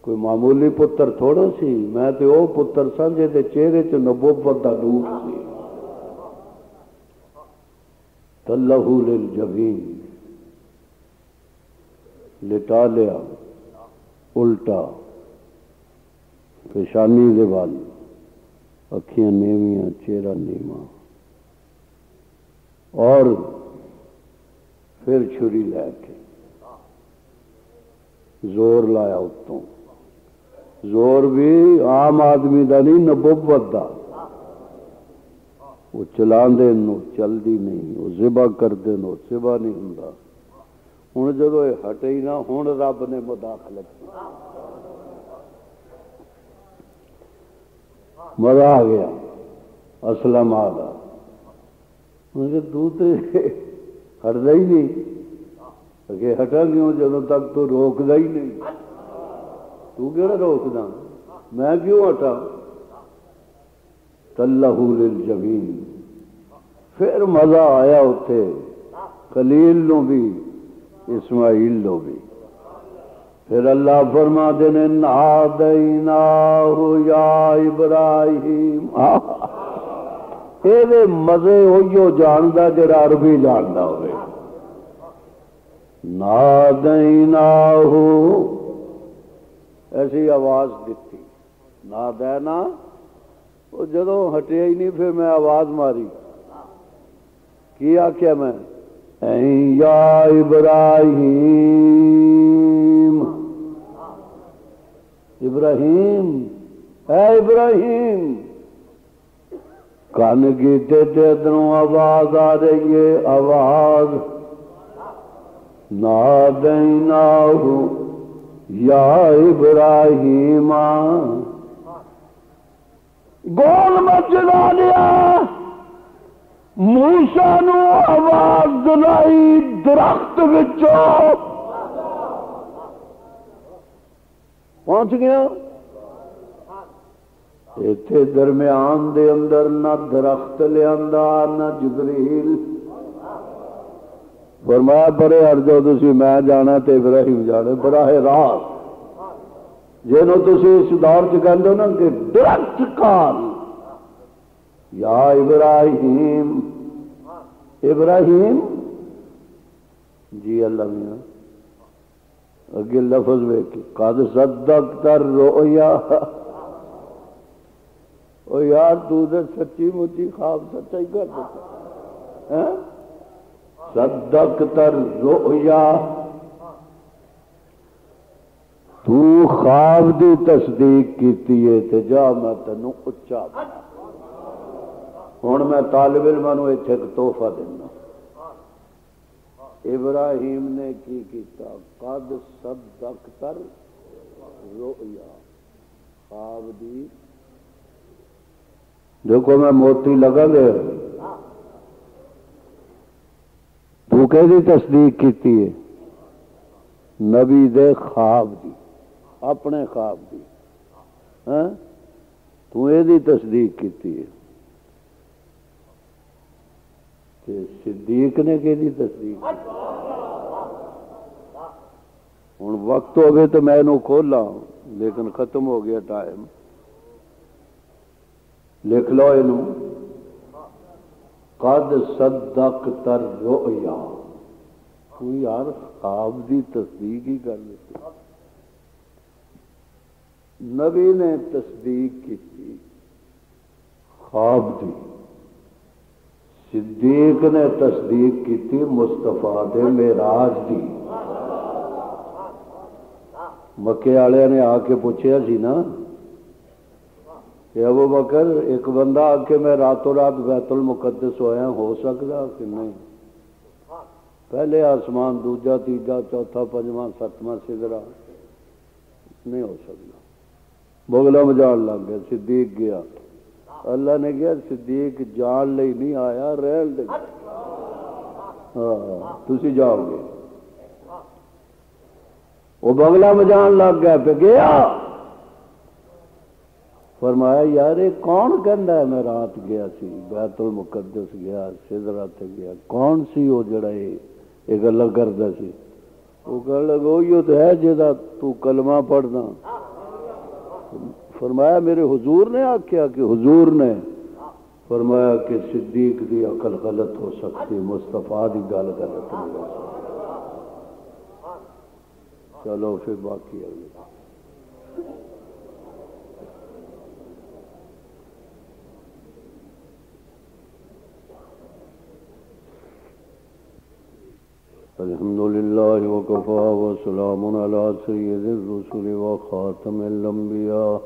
[SPEAKER 1] کوئی معمولی پتر تھوڑا سی؟ میں تو وہ پتر سا جی چہرے چ نبوبت کا روپ سی۔ تلہو للجبین لٹا لیا۔ الٹا۔ پیشانی دے وال۔ اکھیاں نیویاں، چہرہ نیواں۔ اور پھر چھری لے کے۔ زور لایا اتوں۔ زور بھی عام آدمی دا نہیں، نبوت دا۔ وہ چلا چلتی نہیں، وہ زبا کرتے نو زبا نہیں ہوں ہوں جب یہ ہٹے ہی نہ ہوں رب نے مداخلت مزہ آ گیا۔ اسلم آ گیا ہٹتا ہی نہیں۔ اگے ہٹا کیوں جدو تک تو روکتا ہی نہیں تو کہڑا روکدا میں کیوں ہٹا تلہ للجبین پھر مزہ آیا اتے خلیل نو بھی اسماعیل نو بھی پھر اللہ فرما دینے نادینا یا ابراہیم یہ مزے ہوئیو جاندا جڑا عربی جاندا ہوئے نادینا ایسی آواز دیتی۔ نادینا؟ وہ جدو ہٹیا ہی نہیں پھر میں آواز ماری۔ کی آخیا میں؟ یا ابراہیم۔ ابراہیم؟ اے ابراہیم۔ کن گیتے ادھروں آواز آ رہی ہے؟ آواز۔ نہ یا ابراہیم۔ گول مچلا لیا موسا نو آواز دلائی درخت پہنچ گیا۔ اتے درمیان دے اندر نہ درخت لیا نہ جبریل۔ فرمایا، بڑے ارجو تھی میں جانا تے ابراہیم جانا، براہ راست۔ جنوں تھی اس دور چاہتے نا کہ درخت کال یا ابراہیم۔ ابراہیم؟ جی اللہ میاں۔ اگے لفظ ویک قد صدق تر رویا او یار، تو دے سچی مچی خواب سچائی کر دیتا۔ ہاں؟ صدق تر رویا تو خواب دی تصدیق کیتی ہے تے جا میں تینوں اچا بنا۔ ہوں میں طالب علم اتنے ایک توحفہ دینا۔ ابراہیم نے کی کیتا؟ قد صدق تر رویا خواب دی۔ دیکھو میں موتی لگا دے۔ تو کہ تصدیق کیتی ہے۔ نبی دے خواب دی، اپنے خواب دی۔ ہاں؟ تو یہ تصدیق کیتی ہے۔ صدیق نے کہ تصدیق۔ ہوں وقت ہو گئے تو میں کھولا لیکن ختم ہو گیا ٹائم۔ لکھ لو یہ قد صدق تر رویا کوئی یار خواب دی تصدیق ہی کر لیتے۔ نبی نے تصدیق کی تھی خواب دی۔ صدیق نے تصدیق کی تھی مستفا دے میراج دی۔ مکے والے نے آ کے پوچھا سی نا کہ ابو بکر، ایک بندہ آ کے میں راتوں رات بیت المقدس ہویا ہو سکتا کہ نہیں؟ پہلے آسمان، دوجا، تیجا، چوتھا، پنجواں، ستواں، سدرا، نہیں ہو سکتا۔ بگلا مجان لگ گیا، صدیق گیا۔ اللہ نے کیا صدیق جان لئی نہیں آیا، رہن دے۔ ہاں تھی جاؤ گے۔ وہ بگلا مجان لگ گیا پہ گیا۔ فرمایا، یار، یہ کون کہندا ہے؟ میں رات گیا سی، بیت المقدس گیا سدرا تے گیا۔ کون سی وہ جڑا یہ گلا کرتا سی؟ وہ کہنے لگا وہ تو ہے جا تو کلمہ پڑھنا۔ فرمایا، میرے حضور نے آخیا کہ حضور نے۔ فرمایا کہ صدیق دی عقل غلط ہو سکتی مستفا دی گل غلط نہیں ہو سکتی۔ چلو، پھر باقی آئی الحمد لله وكفى وسلام على سيد الرسل وخاتم الأنبياء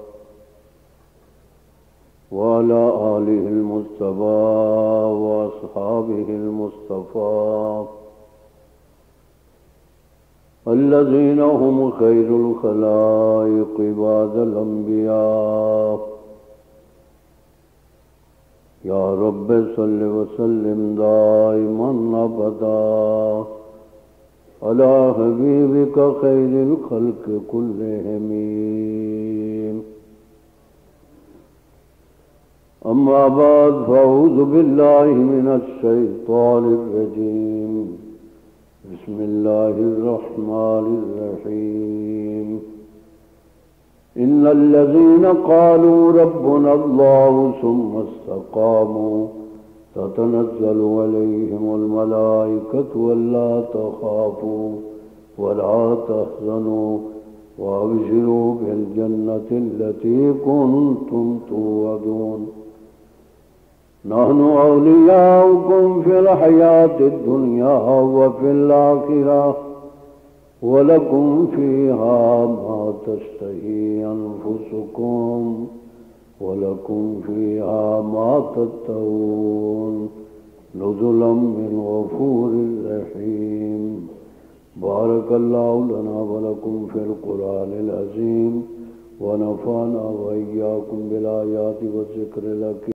[SPEAKER 1] وعلى آله المصطفى وأصحابه المصطفى الذين هم خير الخلائق بعد الأنبياء يا رب صل وسلم دائما أبدا على حبيبك خير الخلق كلهم أما بعد فأعوذ بالله من الشيطان الرجيم بسم الله الرحمن الرحيم إن الذين قالوا ربنا الله ثم استقاموا۔ تتنزل عليهم الملائكة ولا تخافوا ولا تحزنوا وابشروا بالجنة التي كنتم توعدون. نحن أولياؤكم في الحياة الدنيا وفي الآخرة ولكم فيها ما تشتهي أنفسكم. ولكم فيها ما تتقون نزلا من غفور رحيم بارك الله لنا ولكم في القرآن العظيم ونفعنا وإياكم بالآيات والذكر الحكيم